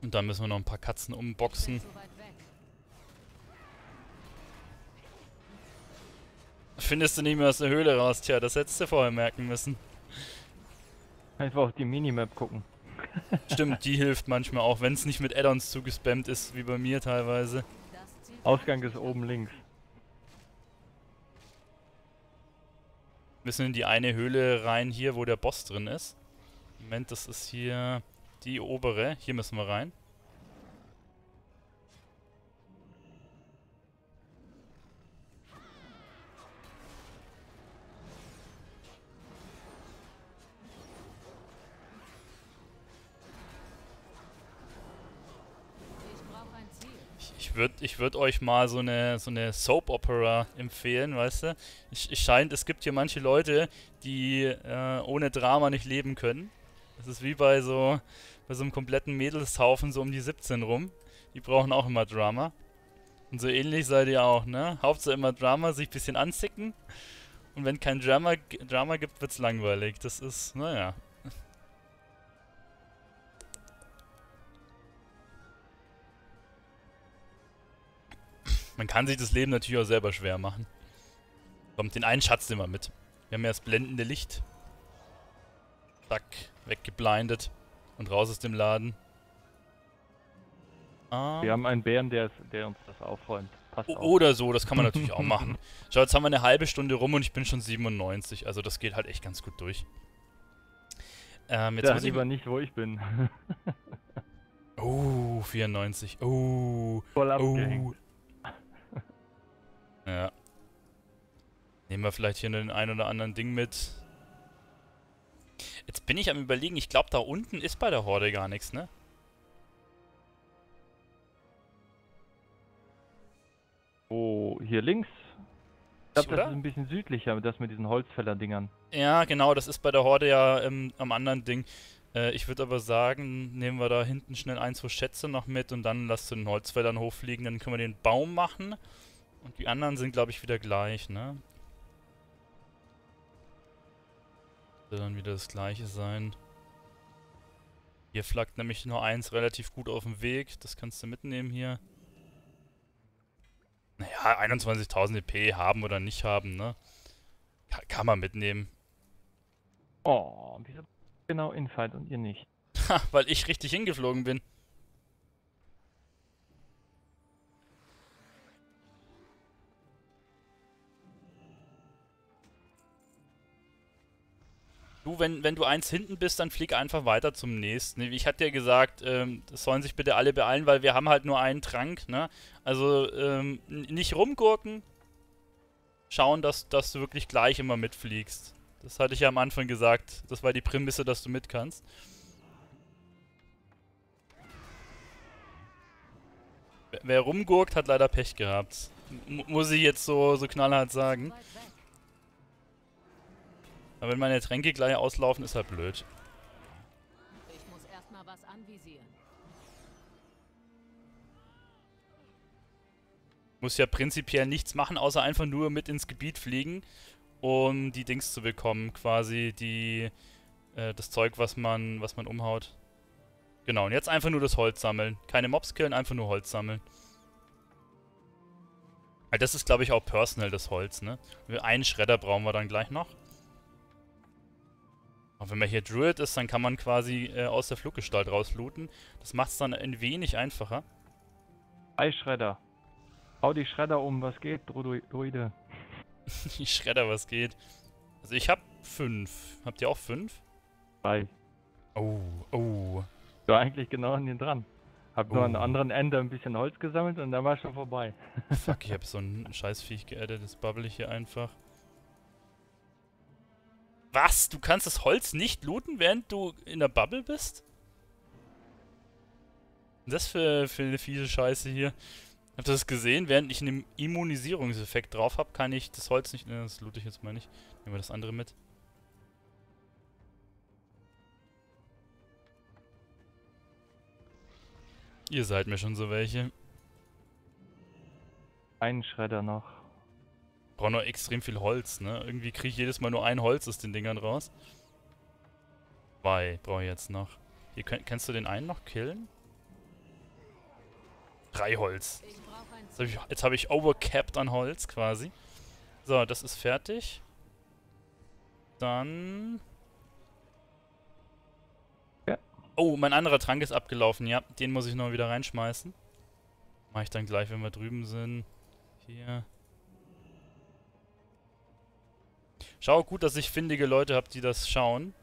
Und dann müssen wir noch ein paar Katzen umboxen. Findest du nicht mehr aus der Höhle raus? Tja, das hättest du vorher merken müssen. Einfach auf die Minimap gucken. Stimmt, die hilft manchmal auch, wenn es nicht mit Addons zugespammt ist, wie bei mir teilweise. Ausgang ist oben links. Wir müssen in die eine Höhle rein, hier wo der Boss drin ist. Moment, das ist hier die obere. Hier müssen wir rein. Würde ich würd euch mal so eine, so eine Soap-Opera empfehlen, weißt du? Ich scheint, es gibt hier manche Leute, die äh, ohne Drama nicht leben können. Das ist wie bei so, bei so einem kompletten Mädelshaufen so um die 17 rum. Die brauchen auch immer Drama. Und so ähnlich seid ihr auch, ne? Hauptsache immer Drama, sich ein bisschen anzicken. Und wenn kein Drama, Drama gibt, wird's langweilig. Das ist, naja, Man kann sich das Leben natürlich auch selber schwer machen. Kommt den einen Schatz immer mit. Wir haben ja das blendende Licht. Zack, weggeblindet. Und raus aus dem Laden. Ah. Wir haben einen Bären, der, der uns das aufräumt. Passt Oder so, das kann man natürlich auch machen. Schau, jetzt haben wir eine halbe Stunde rum und ich bin schon 97. Also das geht halt echt ganz gut durch. Ähm, jetzt ja, lieber ich... nicht, wo ich bin. oh, 94. Oh. Voll abgehängt. Oh. Ja. Nehmen wir vielleicht hier den ein oder anderen Ding mit. Jetzt bin ich am überlegen, ich glaube da unten ist bei der Horde gar nichts, ne? Oh, hier links? Ich glaube, das ist ein bisschen südlicher, das mit diesen Holzfäller-Dingern. Ja, genau, das ist bei der Horde ja ähm, am anderen Ding. Äh, ich würde aber sagen, nehmen wir da hinten schnell ein, zwei Schätze noch mit und dann lasst du den Holzfällern hochfliegen, dann können wir den Baum machen. Und die anderen sind, glaube ich, wieder gleich, ne? Soll dann wieder das gleiche sein. Hier flaggt nämlich nur eins relativ gut auf dem Weg. Das kannst du mitnehmen hier. Naja, 21.000 EP haben oder nicht haben, ne? Kann, kann man mitnehmen. Oh, wieso genau Infight und ihr nicht? Ha, weil ich richtig hingeflogen bin. Du, wenn, wenn du eins hinten bist, dann flieg einfach weiter zum nächsten. Ich hatte ja gesagt, ähm, das sollen sich bitte alle beeilen, weil wir haben halt nur einen Trank, ne? Also, ähm, nicht rumgurken. Schauen, dass, dass du wirklich gleich immer mitfliegst. Das hatte ich ja am Anfang gesagt. Das war die Prämisse, dass du mit kannst. Wer rumgurkt, hat leider Pech gehabt. M muss ich jetzt so, so knallhart sagen. Aber wenn meine Tränke gleich auslaufen, ist halt blöd. Ich muss erstmal was anvisieren. Muss ja prinzipiell nichts machen, außer einfach nur mit ins Gebiet fliegen, um die Dings zu bekommen, quasi die äh, das Zeug, was man was man umhaut. Genau, und jetzt einfach nur das Holz sammeln. Keine Mobs killen, einfach nur Holz sammeln. Das ist, glaube ich, auch personal, das Holz, ne? Einen Schredder brauchen wir dann gleich noch. Und wenn man hier Druid ist, dann kann man quasi äh, aus der Fluggestalt rauslooten. Das macht es dann ein wenig einfacher. Ei Schredder. Hau die Schredder um, was geht, Druide? die Schredder, was geht. Also ich hab fünf. Habt ihr auch fünf? Drei. Oh, oh. Du eigentlich genau an den dran. Hab oh. nur an der anderen Ende ein bisschen Holz gesammelt und dann war schon vorbei. Fuck, ich hab so ein Scheißviech geaddet, das bubble ich hier einfach. Was? Du kannst das Holz nicht looten, während du in der Bubble bist? Das für, für eine fiese Scheiße hier? Habt ihr das gesehen? Während ich einen Immunisierungseffekt drauf habe, kann ich das Holz nicht... Ne, das loote ich jetzt mal nicht. Nehmen wir das andere mit. Ihr seid mir schon so welche. Ein Schredder noch. Brauche nur extrem viel Holz, ne? Irgendwie kriege ich jedes Mal nur ein Holz aus den Dingern raus. Zwei brauche ich jetzt noch. Hier, kannst du den einen noch killen? Drei Holz. Jetzt habe ich, hab ich overcapped an Holz quasi. So, das ist fertig. Dann... Ja. Oh, mein anderer Trank ist abgelaufen. Ja, den muss ich noch wieder reinschmeißen. Mache ich dann gleich, wenn wir drüben sind. Hier. Schau gut, dass ich findige Leute habe, die das schauen.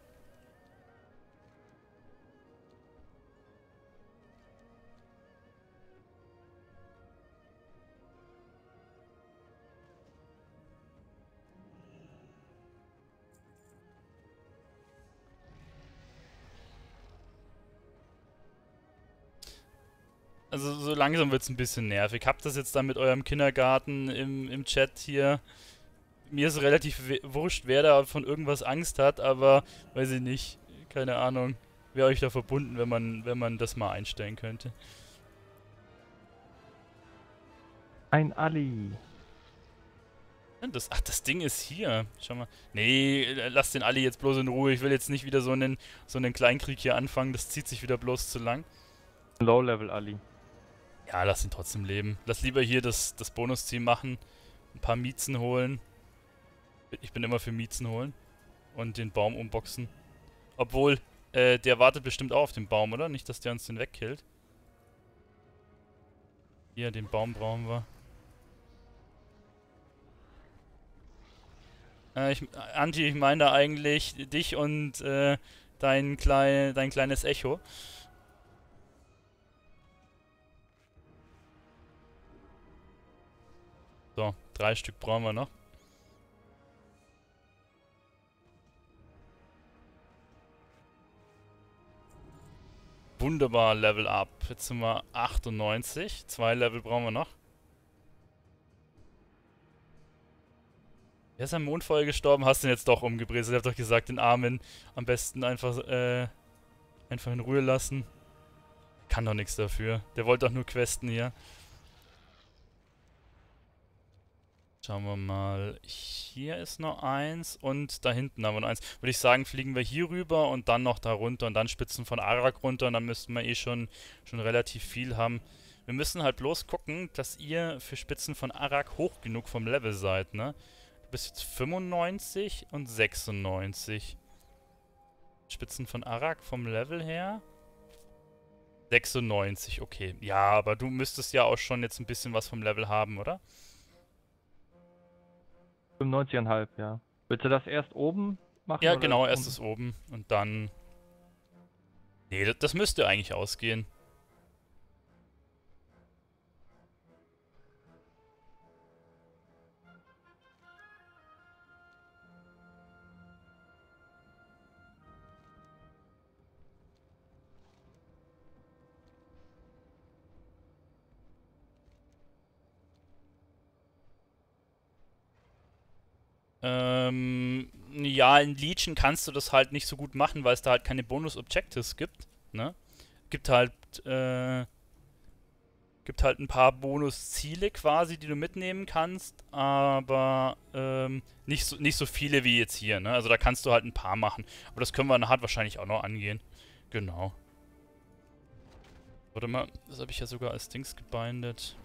Also so langsam wird es ein bisschen nervig. Habt das jetzt dann mit eurem Kindergarten im, im Chat hier mir ist relativ wurscht, wer da von irgendwas Angst hat, aber weiß ich nicht, keine Ahnung. Wäre euch da verbunden, wenn man, wenn man das mal einstellen könnte. Ein Ali. Das, ach, das Ding ist hier. Schau mal. Nee, lass den Ali jetzt bloß in Ruhe. Ich will jetzt nicht wieder so einen, so einen Kleinkrieg hier anfangen. Das zieht sich wieder bloß zu lang. Low-Level Ali. Ja, lass ihn trotzdem leben. Lass lieber hier das, das Bonus-Team machen. Ein paar Miezen holen. Ich bin immer für Miezen holen. Und den Baum umboxen. Obwohl, äh, der wartet bestimmt auch auf den Baum, oder? Nicht, dass der uns den wegkillt. Hier, den Baum brauchen wir. Äh, ich, Anti, ich meine eigentlich dich und äh, dein, klein, dein kleines Echo. So, drei Stück brauchen wir noch. Wunderbar, Level Up. Jetzt sind wir 98. Zwei Level brauchen wir noch. Wer ist am Mondfeuer gestorben? Hast du ihn jetzt doch umgebracht? Ich hab doch gesagt, den Armen am besten einfach, äh, einfach in Ruhe lassen. Kann doch nichts dafür. Der wollte doch nur questen hier. Schauen wir mal. Hier ist noch eins und da hinten haben wir noch eins. Würde ich sagen, fliegen wir hier rüber und dann noch da runter und dann Spitzen von Arak runter und dann müssten wir eh schon, schon relativ viel haben. Wir müssen halt bloß gucken, dass ihr für Spitzen von Arak hoch genug vom Level seid, ne? Du bist jetzt 95 und 96. Spitzen von Arak vom Level her? 96, okay. Ja, aber du müsstest ja auch schon jetzt ein bisschen was vom Level haben, oder? Ja. 95,5, ja. Willst du das erst oben machen? Ja, genau, unten? erstes oben und dann. Nee, das, das müsste eigentlich ausgehen. Ähm, ja, in Legion kannst du das halt nicht so gut machen, weil es da halt keine Bonus-Objectives gibt, ne? Gibt halt, äh, gibt halt ein paar Bonus-Ziele quasi, die du mitnehmen kannst, aber ähm, nicht, so, nicht so viele wie jetzt hier, ne? Also da kannst du halt ein paar machen. Aber das können wir nachher wahrscheinlich auch noch angehen. Genau. Warte mal, das habe ich ja sogar als Dings gebindet.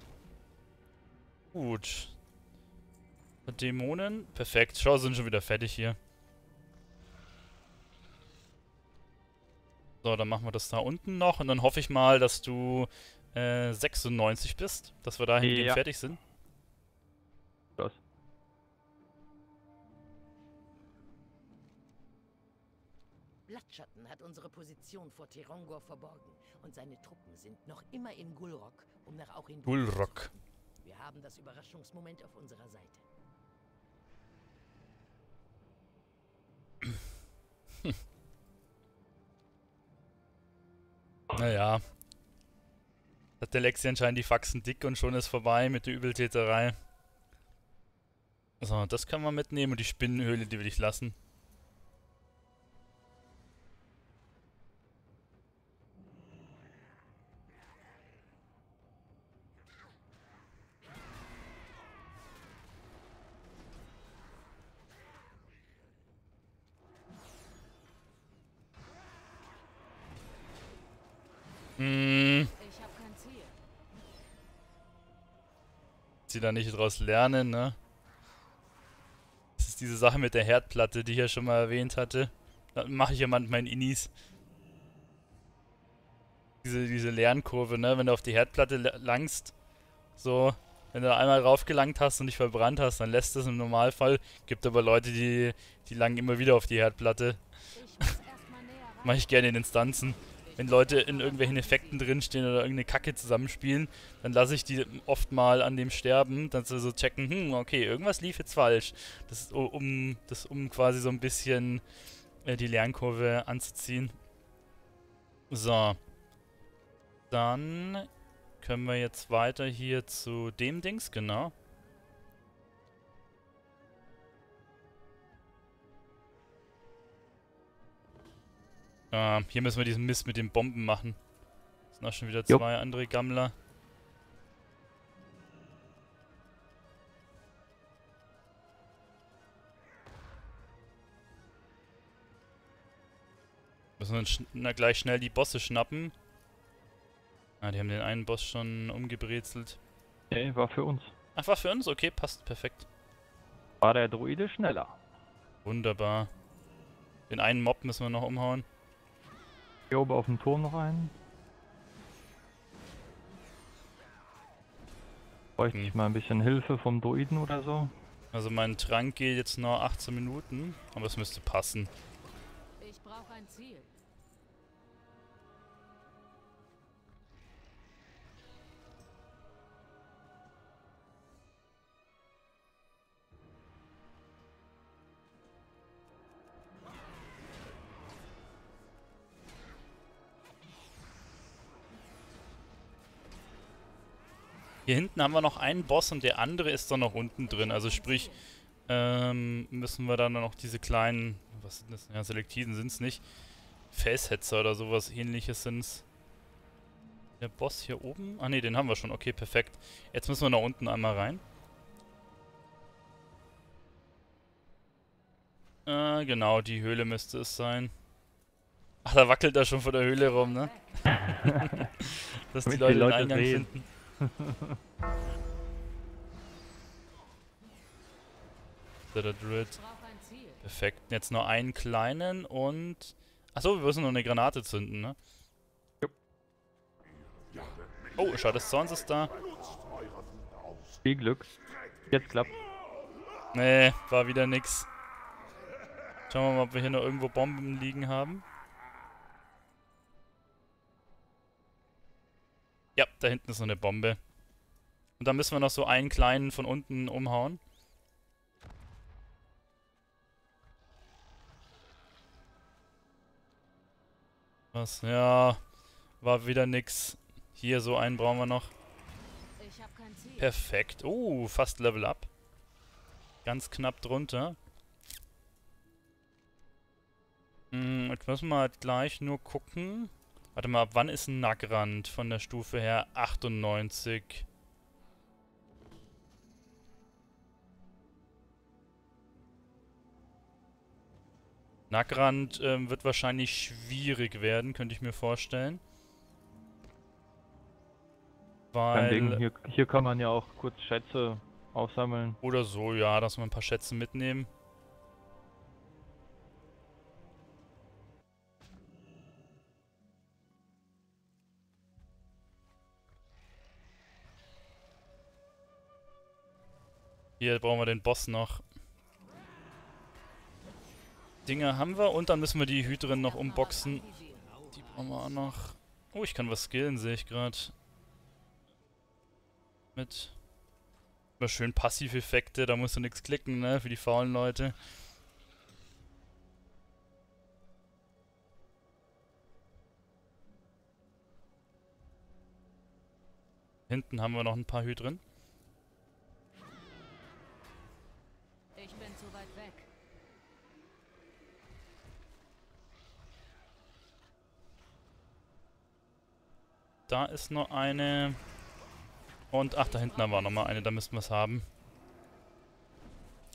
Gut. Dämonen. Perfekt. Schau, sind schon wieder fertig hier. So, dann machen wir das da unten noch und dann hoffe ich mal, dass du äh, 96 bist, dass wir dahin Ja. fertig sind. Los. Blattschatten hat unsere Position vor Terongor verborgen und seine Truppen sind noch immer in Gulrock, um nach Auchin Bullrock. Wir haben das Überraschungsmoment auf unserer Seite. Naja. Hat der Lexi anscheinend die Faxen dick und schon ist vorbei mit der Übeltäterei. So, das kann man mitnehmen und die Spinnenhöhle, die will ich lassen. Hm, sie da nicht draus lernen, ne? Das ist diese Sache mit der Herdplatte, die ich ja schon mal erwähnt hatte. Da mache ich ja manchmal in Inis. Diese, diese Lernkurve, ne? Wenn du auf die Herdplatte la- langst, so, wenn du einmal raufgelangt hast und dich verbrannt hast, dann lässt es im Normalfall. Gibt aber Leute, die, die langen immer wieder auf die Herdplatte. Mache ich gerne in Instanzen. Wenn Leute in irgendwelchen Effekten drinstehen oder irgendeine Kacke zusammenspielen, dann lasse ich die oft mal an dem sterben, dass sie so checken, hm, okay, irgendwas lief jetzt falsch. Das ist, u- um, das, um quasi so ein bisschen äh, die Lernkurve anzuziehen. So. Dann können wir jetzt weiter hier zu dem Dings, genau. Ah, hier müssen wir diesen Mist mit den Bomben machen. Das sind auch schon wieder Jo. zwei andere Gammler. Müssen wir uns schn na, gleich schnell die Bosse schnappen. Ah, die haben den einen Boss schon umgebrezelt. Nee, war für uns. Ach, war für uns? Okay, passt perfekt. War der Druide schneller. Wunderbar. Den einen Mob müssen wir noch umhauen. Hier oben auf dem Turm noch einen. Bräuchte ich Hm. mal ein bisschen Hilfe vom Druiden oder so. Also mein Trank geht jetzt noch 18 Minuten, aber es müsste passen. Ich brauche ein Ziel. Hier hinten haben wir noch einen Boss und der andere ist dann noch unten drin. Also sprich, ähm, müssen wir dann noch diese kleinen, was sind das? Ja, Selektiden sind es nicht. Facehetzer oder sowas ähnliches sind's. Der Boss hier oben? Ah ne, den haben wir schon. Okay, perfekt. Jetzt müssen wir nach unten einmal rein. Äh, genau, die Höhle müsste es sein. Ach, da wackelt er schon vor der Höhle rum, ne? Dass die Damit die Leute den Leute Eingang sehen. finden. Der Druid. Perfekt. Jetzt nur einen kleinen und... Achso, wir müssen noch eine Granate zünden, ne? Oh, schau, des Zorns ist da. Viel Glück. Jetzt klappt. Nee, war wieder nix. Schauen wir mal, ob wir hier noch irgendwo Bomben liegen haben. Ja, da hinten ist noch eine Bombe. Und dann müssen wir noch so einen kleinen von unten umhauen. Was? Ja, war wieder nix. Hier, so einen brauchen wir noch. Perfekt. Oh, fast Level Up. Ganz knapp drunter. Hm, jetzt müssen wir halt gleich nur gucken. Warte mal, wann ist ein Nackrand von der Stufe her? 98. Nackrand ähm, wird wahrscheinlich schwierig werden, könnte ich mir vorstellen. Kein Ding. Weil... Hier, hier kann man ja auch kurz Schätze aufsammeln. Oder so, ja, dass wir ein paar Schätze mitnehmen. Hier brauchen wir den Boss noch. Dinger haben wir und dann müssen wir die Hüterin noch umboxen. Die brauchen wir auch noch. Oh, ich kann was skillen, sehe ich gerade. Mit. Immer schön Passiveffekte, da musst du nichts klicken, ne? Für die faulen Leute. Hinten haben wir noch ein paar Hydren. Ich bin zu weit weg. Da ist noch eine. Und ach, da hinten haben wir nochmal eine, da müssten wir es haben.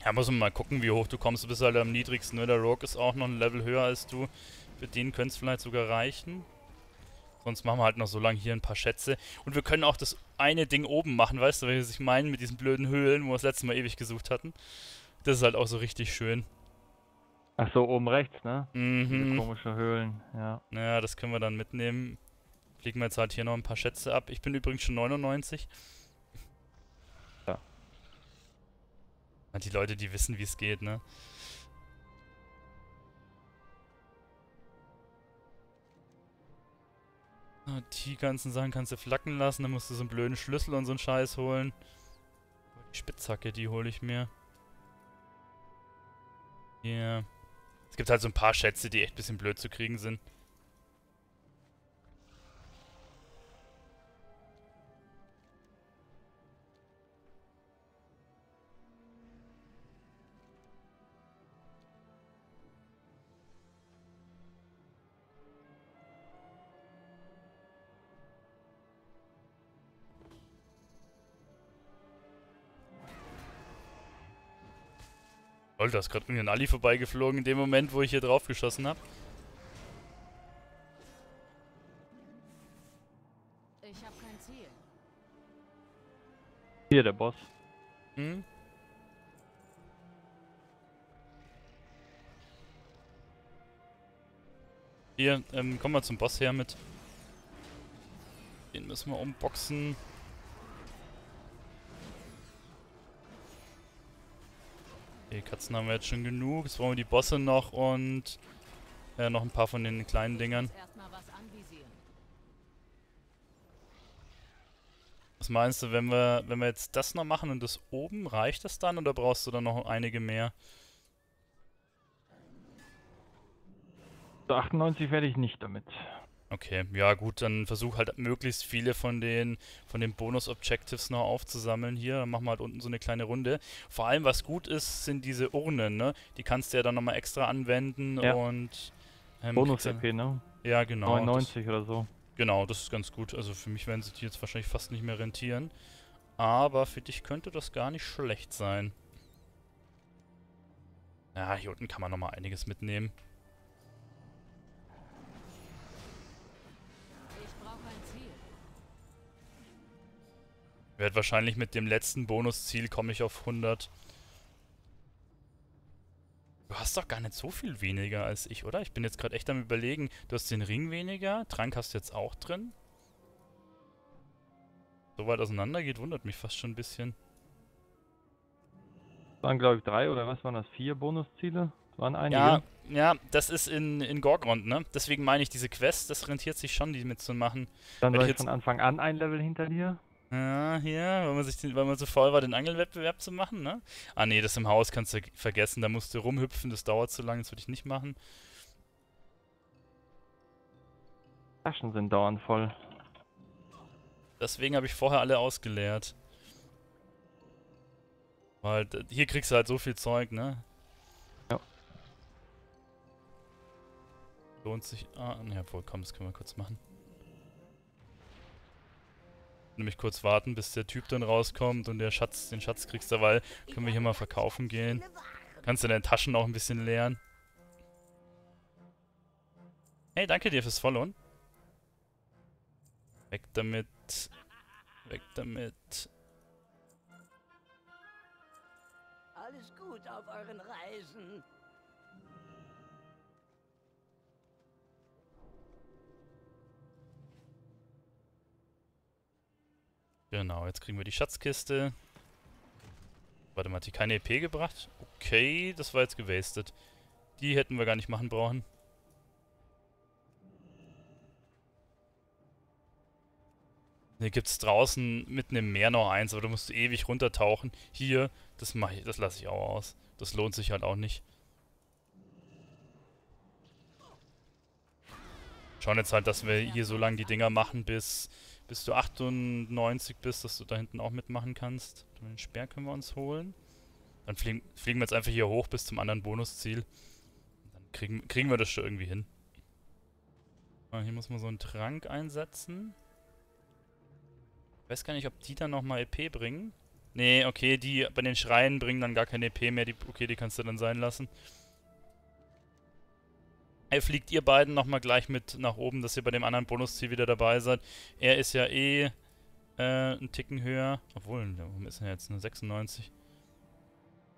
Ja, muss man mal gucken, wie hoch du kommst. Du bist halt am niedrigsten, ne? Der Rogue ist auch noch ein Level höher als du. Für den könnte es vielleicht sogar reichen. Sonst machen wir halt noch so lange hier ein paar Schätze. Und wir können auch das eine Ding oben machen, weißt du, was ich meine? Mit diesen blöden Höhlen, wo wir das letzte Mal ewig gesucht hatten. Das ist halt auch so richtig schön. Ach so, oben rechts, ne? Diese Mhm. komische Höhlen, ja. Naja, das können wir dann mitnehmen. Fliegen wir jetzt halt hier noch ein paar Schätze ab. Ich bin übrigens schon 99. Ja. Ja, Die Leute, die wissen, wie es geht, ne? Die ganzen Sachen kannst du flacken lassen, dann musst du so einen blöden Schlüssel und so einen Scheiß holen. Die Spitzhacke, die hole ich mir. Hier. Es gibt halt so ein paar Schätze, die echt ein bisschen blöd zu kriegen sind. Lol, da ist gerade irgendwie ein Ali vorbeigeflogen in dem Moment, wo ich hier drauf geschossen habe. Ich habe kein Ziel. Hier, der Boss. Hm? Hier, ähm, kommen wir zum Boss her mit. Den müssen wir umboxen. Okay, Katzen haben wir jetzt schon genug. Jetzt brauchen wir die Bosse noch und äh, noch ein paar von den kleinen Dingern. Was meinst du, wenn wir, wenn wir jetzt das noch machen und das oben, reicht das dann oder brauchst du dann noch einige mehr? Zu 98 werde ich nicht damit. Okay, ja gut, dann versuch halt möglichst viele von den von den Bonus-Objectives noch aufzusammeln hier. Dann machen wir halt unten so eine kleine Runde. Vor allem, was gut ist, sind diese Urnen, ne? Die kannst du ja dann nochmal extra anwenden Ja. und ähm, Bonus kriegst EP, ne? Ja, genau. Das, 99 oder so. genau, das ist ganz gut. Also für mich werden sie die jetzt wahrscheinlich fast nicht mehr rentieren. Aber für dich könnte das gar nicht schlecht sein. Ja, hier unten kann man nochmal einiges mitnehmen. Werd wahrscheinlich mit dem letzten Bonusziel komme ich auf 100. Du hast doch gar nicht so viel weniger als ich, oder? Ich bin jetzt gerade echt am überlegen. Du hast den Ring weniger, Trank hast du jetzt auch drin. So weit auseinander geht, wundert mich fast schon ein bisschen. waren, glaube ich, drei oder was waren das? Vier Bonusziele? Waren einige. Ja, ja, das ist in, in Gorgrond, ne? Deswegen meine ich, diese Quest, das rentiert sich schon, die mitzumachen. Dann war ich ich jetzt- von Anfang an ein Level hinter dir. Ja, hier, weil man sich den, weil man so voll war, den Angelwettbewerb zu machen, ne? Ah nee, das im Haus kannst du vergessen, da musst du rumhüpfen, das dauert zu lange, das würde ich nicht machen. Taschen sind dauernd voll. Deswegen habe ich vorher alle ausgeleert. Weil hier kriegst du halt so viel Zeug, ne? Ja. Lohnt sich. Ah, ne, obwohl, komm, das können wir kurz machen. Nämlich kurz warten, bis der Typ dann rauskommt und der Schatz, den Schatz kriegst du, weil können wir hier mal verkaufen gehen. Kannst du deine Taschen auch ein bisschen leeren. Hey, danke dir fürs Followen. Weg damit. Weg damit. Alles gut auf euren Reisen. Genau, jetzt kriegen wir die Schatzkiste. Warte mal, hat die keine EP gebracht? Okay, das war jetzt gewastet. Die hätten wir gar nicht machen brauchen. Hier gibt es draußen mitten im Meer noch eins, aber da musst du ewig runtertauchen. Hier, das mache ich, das lasse ich auch aus. Das lohnt sich halt auch nicht. Schauen jetzt halt, dass wir hier so lange die Dinger machen, bis, bis du 98 bist, dass du da hinten auch mitmachen kannst. Den Speer können wir uns holen. Dann fliegen, fliegen wir jetzt einfach hier hoch bis zum anderen Bonusziel. Dann kriegen, kriegen wir das schon irgendwie hin. Ah, hier muss man so einen Trank einsetzen. Ich weiß gar nicht, ob die dann nochmal EP bringen. Nee, okay, die bei den Schreien bringen dann gar keine EP mehr. Die, okay, die kannst du dann sein lassen. Fliegt ihr beiden nochmal gleich mit nach oben, dass ihr bei dem anderen Bonusziel wieder dabei seid. Er ist ja eh äh, einen Ticken höher. Obwohl, warum ist er jetzt nur 96?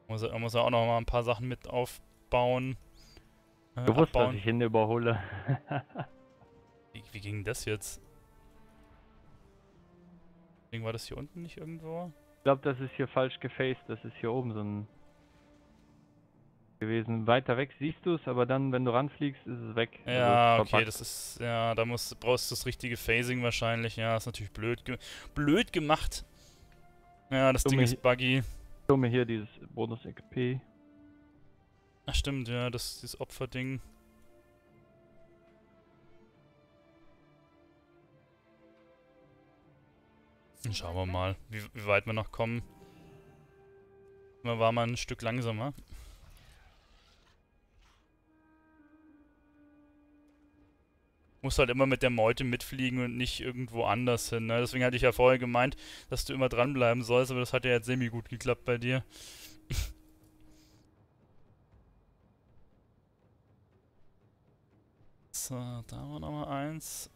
Muss er, muss er auch noch mal ein paar Sachen mit aufbauen. Äh, Gewusst, dass abbauen. ich ihn überhole. Wie, wie ging das jetzt? Deswegen war das hier unten nicht irgendwo? Ich glaube, das ist hier falsch gefaced. Das ist hier oben so ein gewesen. Weiter weg siehst du es, aber dann, wenn du ranfliegst, ist es weg. Also Ja, es okay, das ist, ja, da musst, brauchst du das richtige Phasing wahrscheinlich. Ja, ist natürlich blöd, ge blöd gemacht. Ja, das Ding ist buggy. Schau mir hier dieses Bonus XP. Ach stimmt, ja, das dieses Opferding. Dann Schauen wir mal, wie, wie weit wir noch kommen. War mal ein Stück langsamer. Muss halt immer mit der Meute mitfliegen und nicht irgendwo anders hin. Ne? Deswegen hatte ich ja vorher gemeint, dass du immer dranbleiben sollst, aber das hat ja jetzt semi gut geklappt bei dir. So, da haben wir nochmal eins.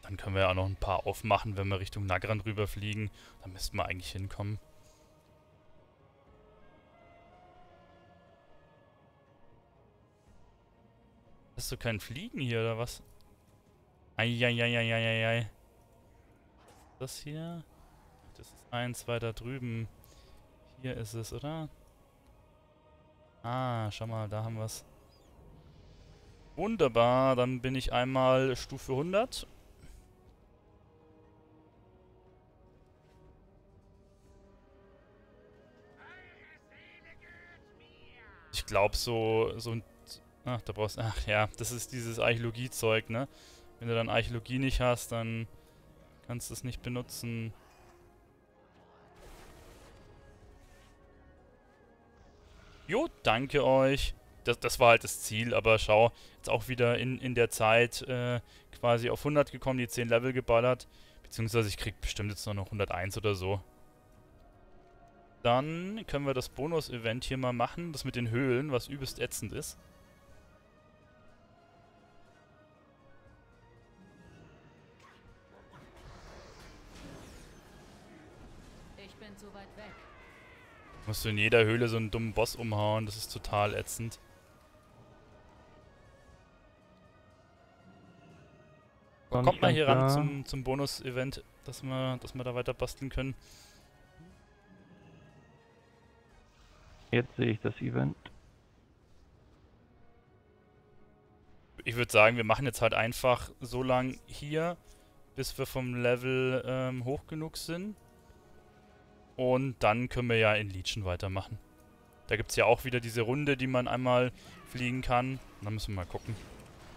Dann können wir ja auch noch ein paar aufmachen, wenn wir Richtung Nagran rüberfliegen. Da müssten wir eigentlich hinkommen. Hast du kein Fliegen hier oder was? Eieieiei. Das hier? Das ist eins weiter drüben. Hier ist es, oder? Ah, schau mal, da haben wir es. Wunderbar, dann bin ich einmal Stufe 100. Ich glaube so, so ein... Ach, da brauchst Ach ja, das ist dieses Archäologie-Zeug, ne? Wenn du dann Archäologie nicht hast, dann kannst du es nicht benutzen. Jo, danke euch. Das, das war halt das Ziel, aber schau, jetzt auch wieder in, in der Zeit äh, quasi auf 100 gekommen, die 10 Level geballert. Beziehungsweise ich krieg bestimmt jetzt nur noch 101 oder so. Dann können wir das Bonus-Event hier mal machen, das mit den Höhlen, was übelst ätzend ist. Musst du in jeder Höhle so einen dummen Boss umhauen, das ist total ätzend. War Kommt mal hier ran zum, zum Bonus-Event, dass wir, dass wir da weiter basteln können. Jetzt sehe ich das Event. Ich würde sagen, wir machen jetzt halt einfach so lang hier, bis wir vom Level ähm, hoch genug sind. Und dann können wir ja in Legion weitermachen. Da gibt es ja auch wieder diese Runde, die man einmal fliegen kann. Da müssen wir mal gucken.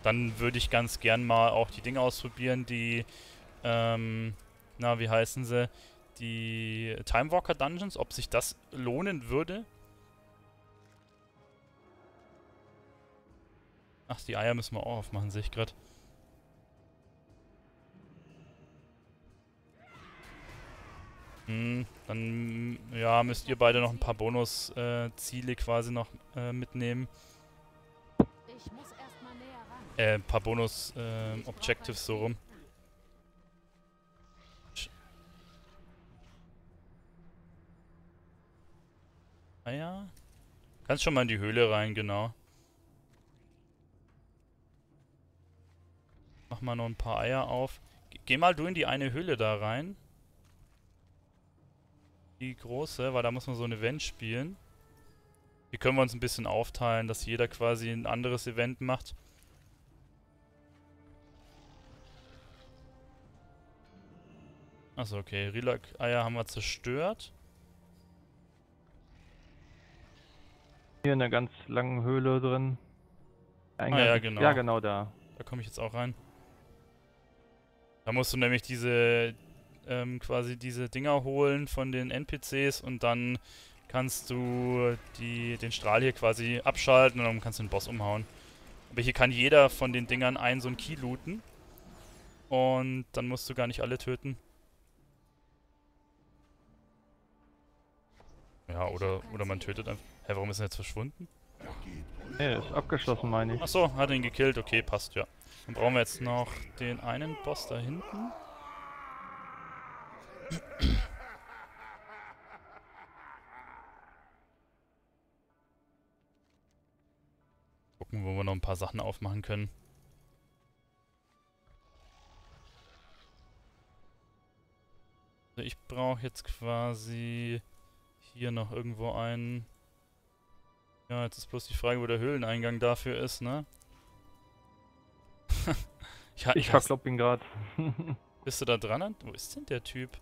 Dann würde ich ganz gern mal auch die Dinge ausprobieren, die, ähm, na, wie heißen sie? Die Timewalker Dungeons, ob sich das lohnen würde. Ach, die Eier müssen wir auch aufmachen, sehe ich gerade. Hm, dann ja, müsst ihr beide noch ein paar Bonus-Ziele äh, quasi noch äh, mitnehmen. Ich muss erst mal näher ran. Äh, ein paar Bonus-Objectives ähm, so rum. Ah ja. Kannst schon mal in die Höhle rein, genau. Mach mal noch ein paar Eier auf. Geh mal du in die eine Höhle da rein. Die große, weil da muss man so ein Event spielen. Hier können wir uns ein bisschen aufteilen, dass jeder quasi ein anderes Event macht. Achso, okay. Relax-Eier haben wir zerstört. Hier in der ganz langen Höhle drin. Eingang ah ja, genau. Ja, genau da. Da komme ich jetzt auch rein. Da musst du nämlich diese, ähm, quasi diese Dinger holen von den NPCs und dann kannst du die, den Strahl hier quasi abschalten und dann kannst du den Boss umhauen. Aber hier kann jeder von den Dingern einen so einen Key looten. Und dann musst du gar nicht alle töten. Ja, oder, oder man tötet einfach. Hä, warum ist er jetzt verschwunden? Er ist abgeschlossen, meine ich. Achso, hat ihn gekillt. Okay, passt, ja. Dann brauchen wir jetzt noch den einen Boss da hinten. Gucken, wo wir noch ein paar Sachen aufmachen können. Also ich brauche jetzt quasi hier noch irgendwo einen... Ja, jetzt ist bloß die Frage, wo der Höhleneingang dafür ist, ne? ich ich verklopp ihn gerade. Bist du da dran? Wo ist denn der Typ?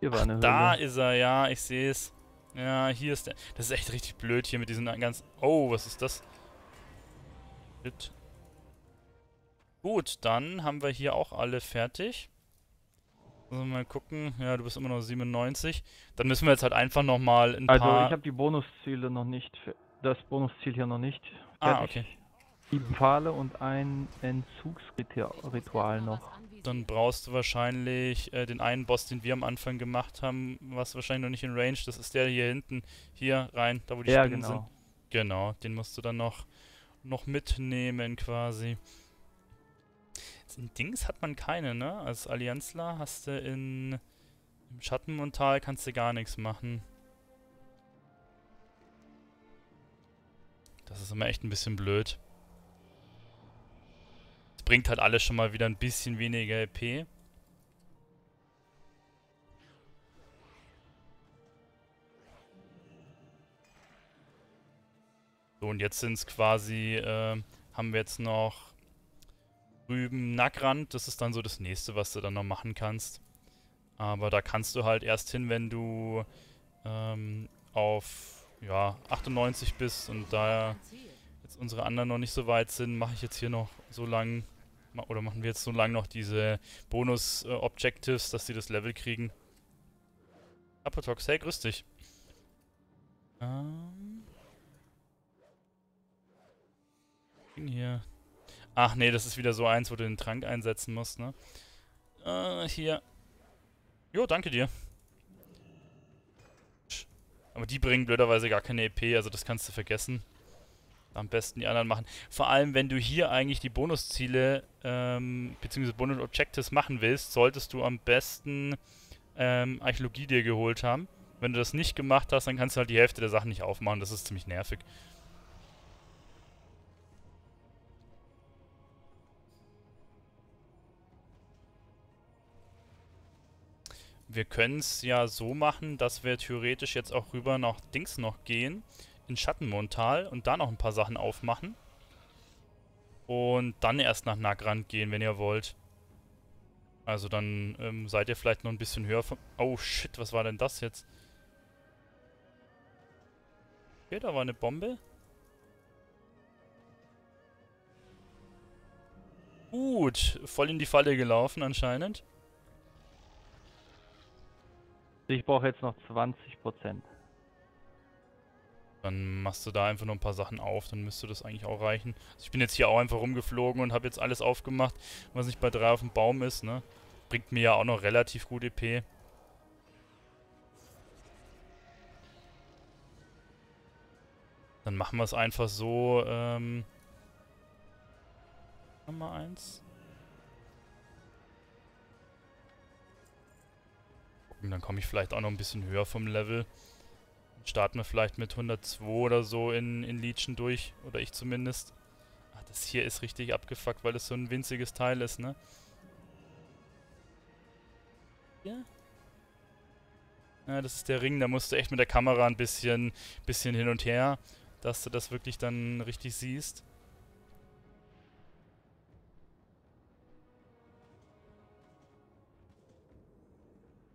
Hier war eine Ach, Da ist er, ja, ich sehe es. Ja, hier ist der. Das ist echt richtig blöd hier mit diesen ganz... Oh, was ist das? Shit. Gut, dann haben wir hier auch alle fertig. Also mal gucken. Ja, du bist immer noch 97. Dann müssen wir jetzt halt einfach nochmal ein also, paar... Also ich habe die Bonusziele noch nicht... Das Bonusziel hier noch nicht ah, fertig. Ah, okay. Sieben Pfahle und ein Entzugsritual noch. Dann brauchst du wahrscheinlich äh, den einen Boss, den wir am Anfang gemacht haben, was wahrscheinlich noch nicht in Range. Das ist der hier hinten. Hier rein, da wo die ja, Spinnen genau. sind. Genau, den musst du dann noch, noch mitnehmen quasi. In Dings hat man keine, ne? Als Allianzler hast du in im Schattenmontal kannst du gar nichts machen. Das ist immer echt ein bisschen blöd bringt halt alles schon mal wieder ein bisschen weniger EP. So, und jetzt sind es quasi, äh, haben wir jetzt noch drüben Nackrand. Das ist dann so das nächste, was du dann noch machen kannst. Aber da kannst du halt erst hin, wenn du ähm, auf ja, 98 bist und da jetzt unsere anderen noch nicht so weit sind, mache ich jetzt hier noch so lang oder machen wir jetzt so lange noch diese Bonus-Objectives, dass sie das Level kriegen? Apotox, hey, grüß dich. Ähm. Ding hier. Ach nee, das ist wieder so eins, wo du den Trank einsetzen musst, ne? Äh, hier. Jo, danke dir. Aber die bringen blöderweise gar keine EP, also das kannst du vergessen am besten die anderen machen. Vor allem, wenn du hier eigentlich die Bonusziele ähm, bzw. Bonus-Objectives machen willst, solltest du am besten ähm, Archäologie dir geholt haben. Wenn du das nicht gemacht hast, dann kannst du halt die Hälfte der Sachen nicht aufmachen. Das ist ziemlich nervig. wir können es ja so machen, dass wir theoretisch jetzt auch rüber nach Dings noch gehen, in Schattenmontal und da noch ein paar Sachen aufmachen. Und dann erst nach Nagrand gehen, wenn ihr wollt. Also dann ähm, seid ihr vielleicht noch ein bisschen höher vom... Oh shit, was war denn das jetzt? Okay, da war eine Bombe. Gut, voll in die Falle gelaufen anscheinend. Ich brauche jetzt noch 20 Prozent. Dann machst du da einfach nur ein paar Sachen auf, dann müsste das eigentlich auch reichen. Also ich bin jetzt hier auch einfach rumgeflogen und habe jetzt alles aufgemacht, was nicht bei 3 auf dem Baum ist, ne? Bringt mir ja auch noch relativ gut EP. Dann machen wir es einfach so, ähm... Nummer 1. Dann komme ich vielleicht auch noch ein bisschen höher vom Level. Starten wir vielleicht mit 102 oder so in, in Legion durch. Oder ich zumindest. Ach, das hier ist richtig abgefuckt, weil es so ein winziges Teil ist, ne? Ja. Ja, das ist der Ring. Da musst du echt mit der Kamera ein bisschen, bisschen hin und her, dass du das wirklich dann richtig siehst.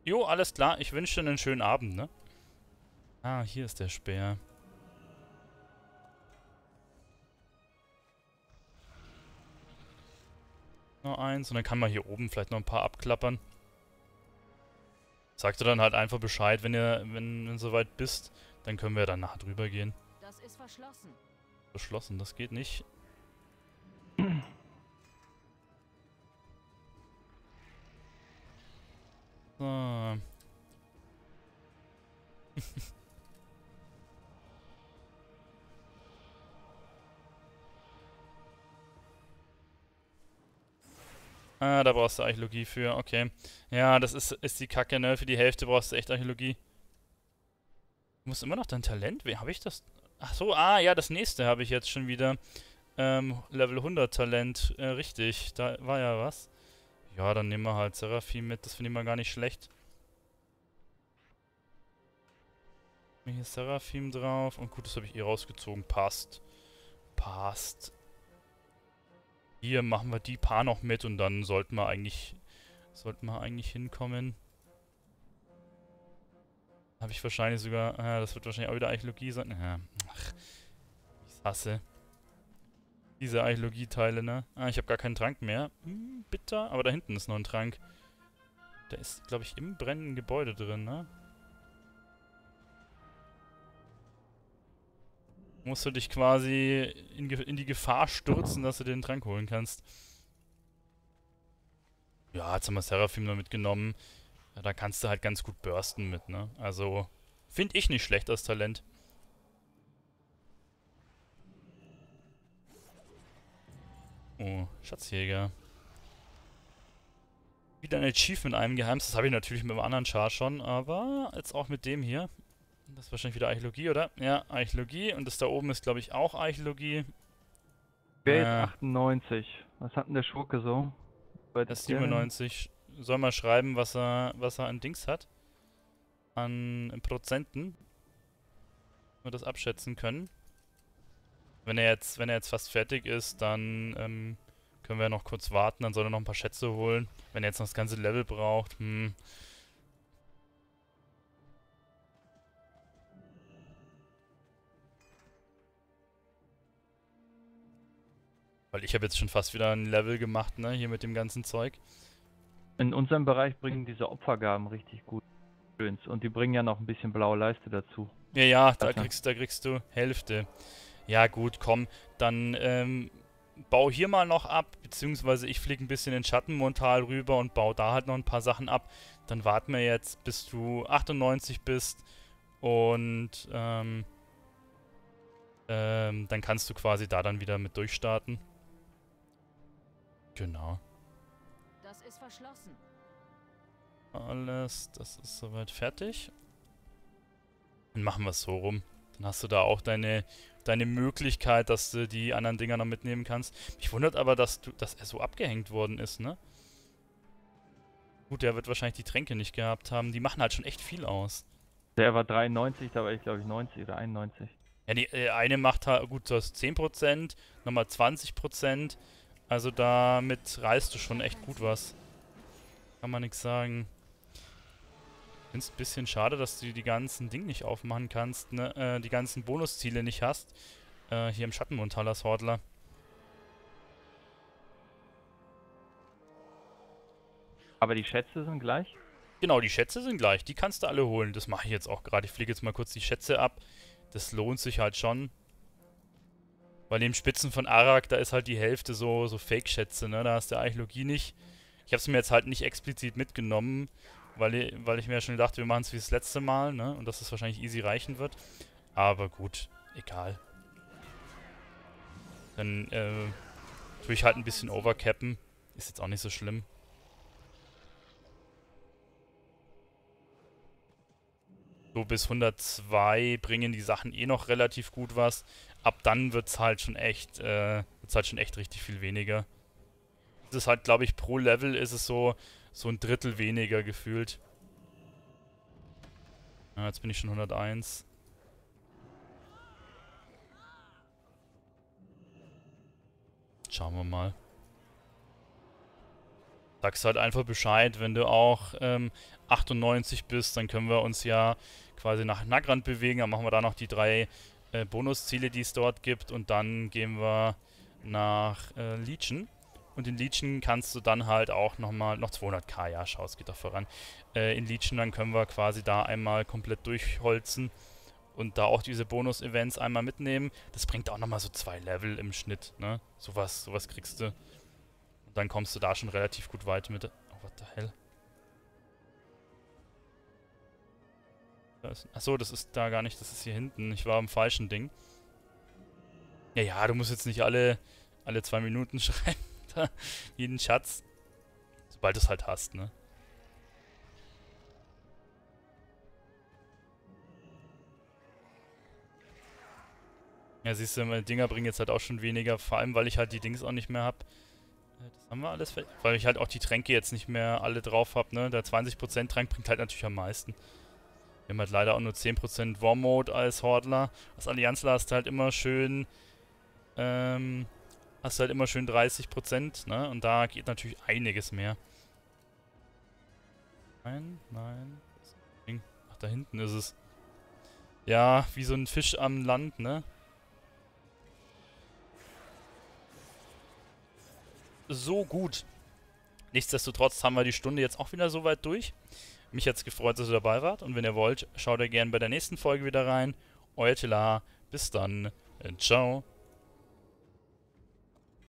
Jo, alles klar. Ich wünsche dir einen schönen Abend, ne? Ah, hier ist der Speer. Noch eins und dann kann man hier oben vielleicht noch ein paar abklappern. Sagt ihr dann halt einfach Bescheid, wenn ihr, wenn, wenn soweit bist. Dann können wir danach drüber gehen. Das ist verschlossen. Verschlossen, das geht nicht. So. ah, da brauchst du Archäologie für, okay. Ja, das ist, ist die Kacke, ne? Für die Hälfte brauchst du echt Archäologie. Du musst immer noch dein Talent, wie habe ich das? Ach so, ah, ja, das nächste habe ich jetzt schon wieder. Ähm, Level 100 Talent, äh, richtig, da war ja was. Ja, dann nehmen wir halt Seraphim mit. Das finde ich mal gar nicht schlecht. Hier ist Seraphim drauf. Und gut, das habe ich eh rausgezogen. Passt. Passt. Hier machen wir die paar noch mit und dann sollten wir eigentlich sollten wir eigentlich hinkommen. Habe ich wahrscheinlich sogar... Ah, das wird wahrscheinlich auch wieder Archäologie sein. Ja, ach, ich hasse. Diese Archäologie-Teile, ne? Ah, ich habe gar keinen Trank mehr. Hm, bitter. Aber da hinten ist noch ein Trank. Der ist, glaube ich, im brennenden Gebäude drin, ne? Musst du dich quasi in, in die Gefahr stürzen, dass du den Trank holen kannst. Ja, jetzt haben wir Seraphim noch mitgenommen. Ja, da kannst du halt ganz gut bursten mit, ne? Also, finde ich nicht schlecht als Talent. Oh, Schatzjäger. Wieder ein Achievement einem Geheimnis. Das habe ich natürlich mit dem anderen Char schon, aber jetzt auch mit dem hier. Das ist wahrscheinlich wieder Archäologie, oder? Ja, Archäologie. Und das da oben ist, glaube ich, auch Archäologie. Wer äh, 98. Was hat denn der Schurke so? das ist 97. Soll mal schreiben, was er, was er an Dings hat. An Prozenten. Wir das abschätzen können. Wenn er jetzt, wenn er jetzt fast fertig ist, dann ähm, können wir noch kurz warten, dann soll er noch ein paar Schätze holen. Wenn er jetzt noch das ganze Level braucht, hm. Weil ich habe jetzt schon fast wieder ein Level gemacht, ne, hier mit dem ganzen Zeug. In unserem Bereich bringen diese Opfergaben richtig gut. Und die bringen ja noch ein bisschen blaue Leiste dazu. Ja, ja, da kriegst, da kriegst du Hälfte. Ja gut, komm, dann ähm, bau hier mal noch ab, beziehungsweise ich fliege ein bisschen in Schattenmontal rüber und baue da halt noch ein paar Sachen ab. Dann warten wir jetzt, bis du 98 bist und ähm, ähm, dann kannst du quasi da dann wieder mit durchstarten. Genau. Das ist verschlossen. Alles, das ist soweit fertig. Dann machen wir es so rum. Dann hast du da auch deine deine Möglichkeit, dass du die anderen Dinger noch mitnehmen kannst. Mich wundert aber, dass du, dass er so abgehängt worden ist, ne? Gut, der wird wahrscheinlich die Tränke nicht gehabt haben. Die machen halt schon echt viel aus. Der war 93, da war ich glaube ich 90 oder 91. Ja, die äh, eine macht halt, gut, du hast 10%, nochmal 20%. Also damit reißt du schon echt gut was. Kann man nichts sagen. Ich finde es ein bisschen schade, dass du die ganzen Dinge nicht aufmachen kannst, ne? Äh, die ganzen Bonusziele nicht hast. Äh, hier im Schattenmond Hallas Hordler. Aber die Schätze sind gleich? Genau, die Schätze sind gleich. Die kannst du alle holen. Das mache ich jetzt auch gerade. Ich fliege jetzt mal kurz die Schätze ab. Das lohnt sich halt schon. Bei den Spitzen von Arak, da ist halt die Hälfte so, so Fake-Schätze, ne? Da hast du Archäologie nicht. Ich habe es mir jetzt halt nicht explizit mitgenommen, weil ich, weil ich mir ja schon dachte, wir machen es wie das letzte Mal, ne? Und dass es wahrscheinlich easy reichen wird. Aber gut, egal. Dann äh, tue ich halt ein bisschen overcappen. Ist jetzt auch nicht so schlimm. So bis 102 bringen die Sachen eh noch relativ gut was. Ab dann wird es halt schon echt, äh, wird's halt schon echt richtig viel weniger. Das ist halt, glaube ich, pro Level ist es so, so ein Drittel weniger gefühlt. Ja, jetzt bin ich schon 101. Schauen wir mal. Sagst halt einfach Bescheid, wenn du auch ähm, 98 bist, dann können wir uns ja quasi nach Nagrand bewegen. Dann machen wir da noch die drei äh, Bonusziele, die es dort gibt. Und dann gehen wir nach äh, Legion. Und in Legion kannst du dann halt auch nochmal, noch 200k, ja, schau, es geht doch voran. Äh, in Legion, dann können wir quasi da einmal komplett durchholzen und da auch diese Bonus-Events einmal mitnehmen. Das bringt auch nochmal so zwei Level im Schnitt, ne? Sowas, sowas kriegst du. Und dann kommst du da schon relativ gut weit mit. Oh, what the hell? Achso, das ist da gar nicht, das ist hier hinten. Ich war am falschen Ding. Ja, ja, du musst jetzt nicht alle, alle zwei Minuten schreiben. jeden Schatz. Sobald du es halt hast, ne? Ja, siehst du, meine Dinger bringen jetzt halt auch schon weniger, vor allem, weil ich halt die Dings auch nicht mehr habe. Äh, das haben wir alles, weil ich halt auch die Tränke jetzt nicht mehr alle drauf habe, ne? Der 20% Trank bringt halt natürlich am meisten. Wir haben halt leider auch nur 10% War Mode als Hordler. Als Allianzler hast du halt immer schön, ähm, hast du halt immer schön 30%, ne? Und da geht natürlich einiges mehr. Nein, nein. Ach, da hinten ist es. Ja, wie so ein Fisch am Land, ne? So gut. Nichtsdestotrotz haben wir die Stunde jetzt auch wieder soweit durch. Mich hat es gefreut, dass ihr dabei wart. Und wenn ihr wollt, schaut ihr gerne bei der nächsten Folge wieder rein. Euer Tila. Bis dann. Ciao.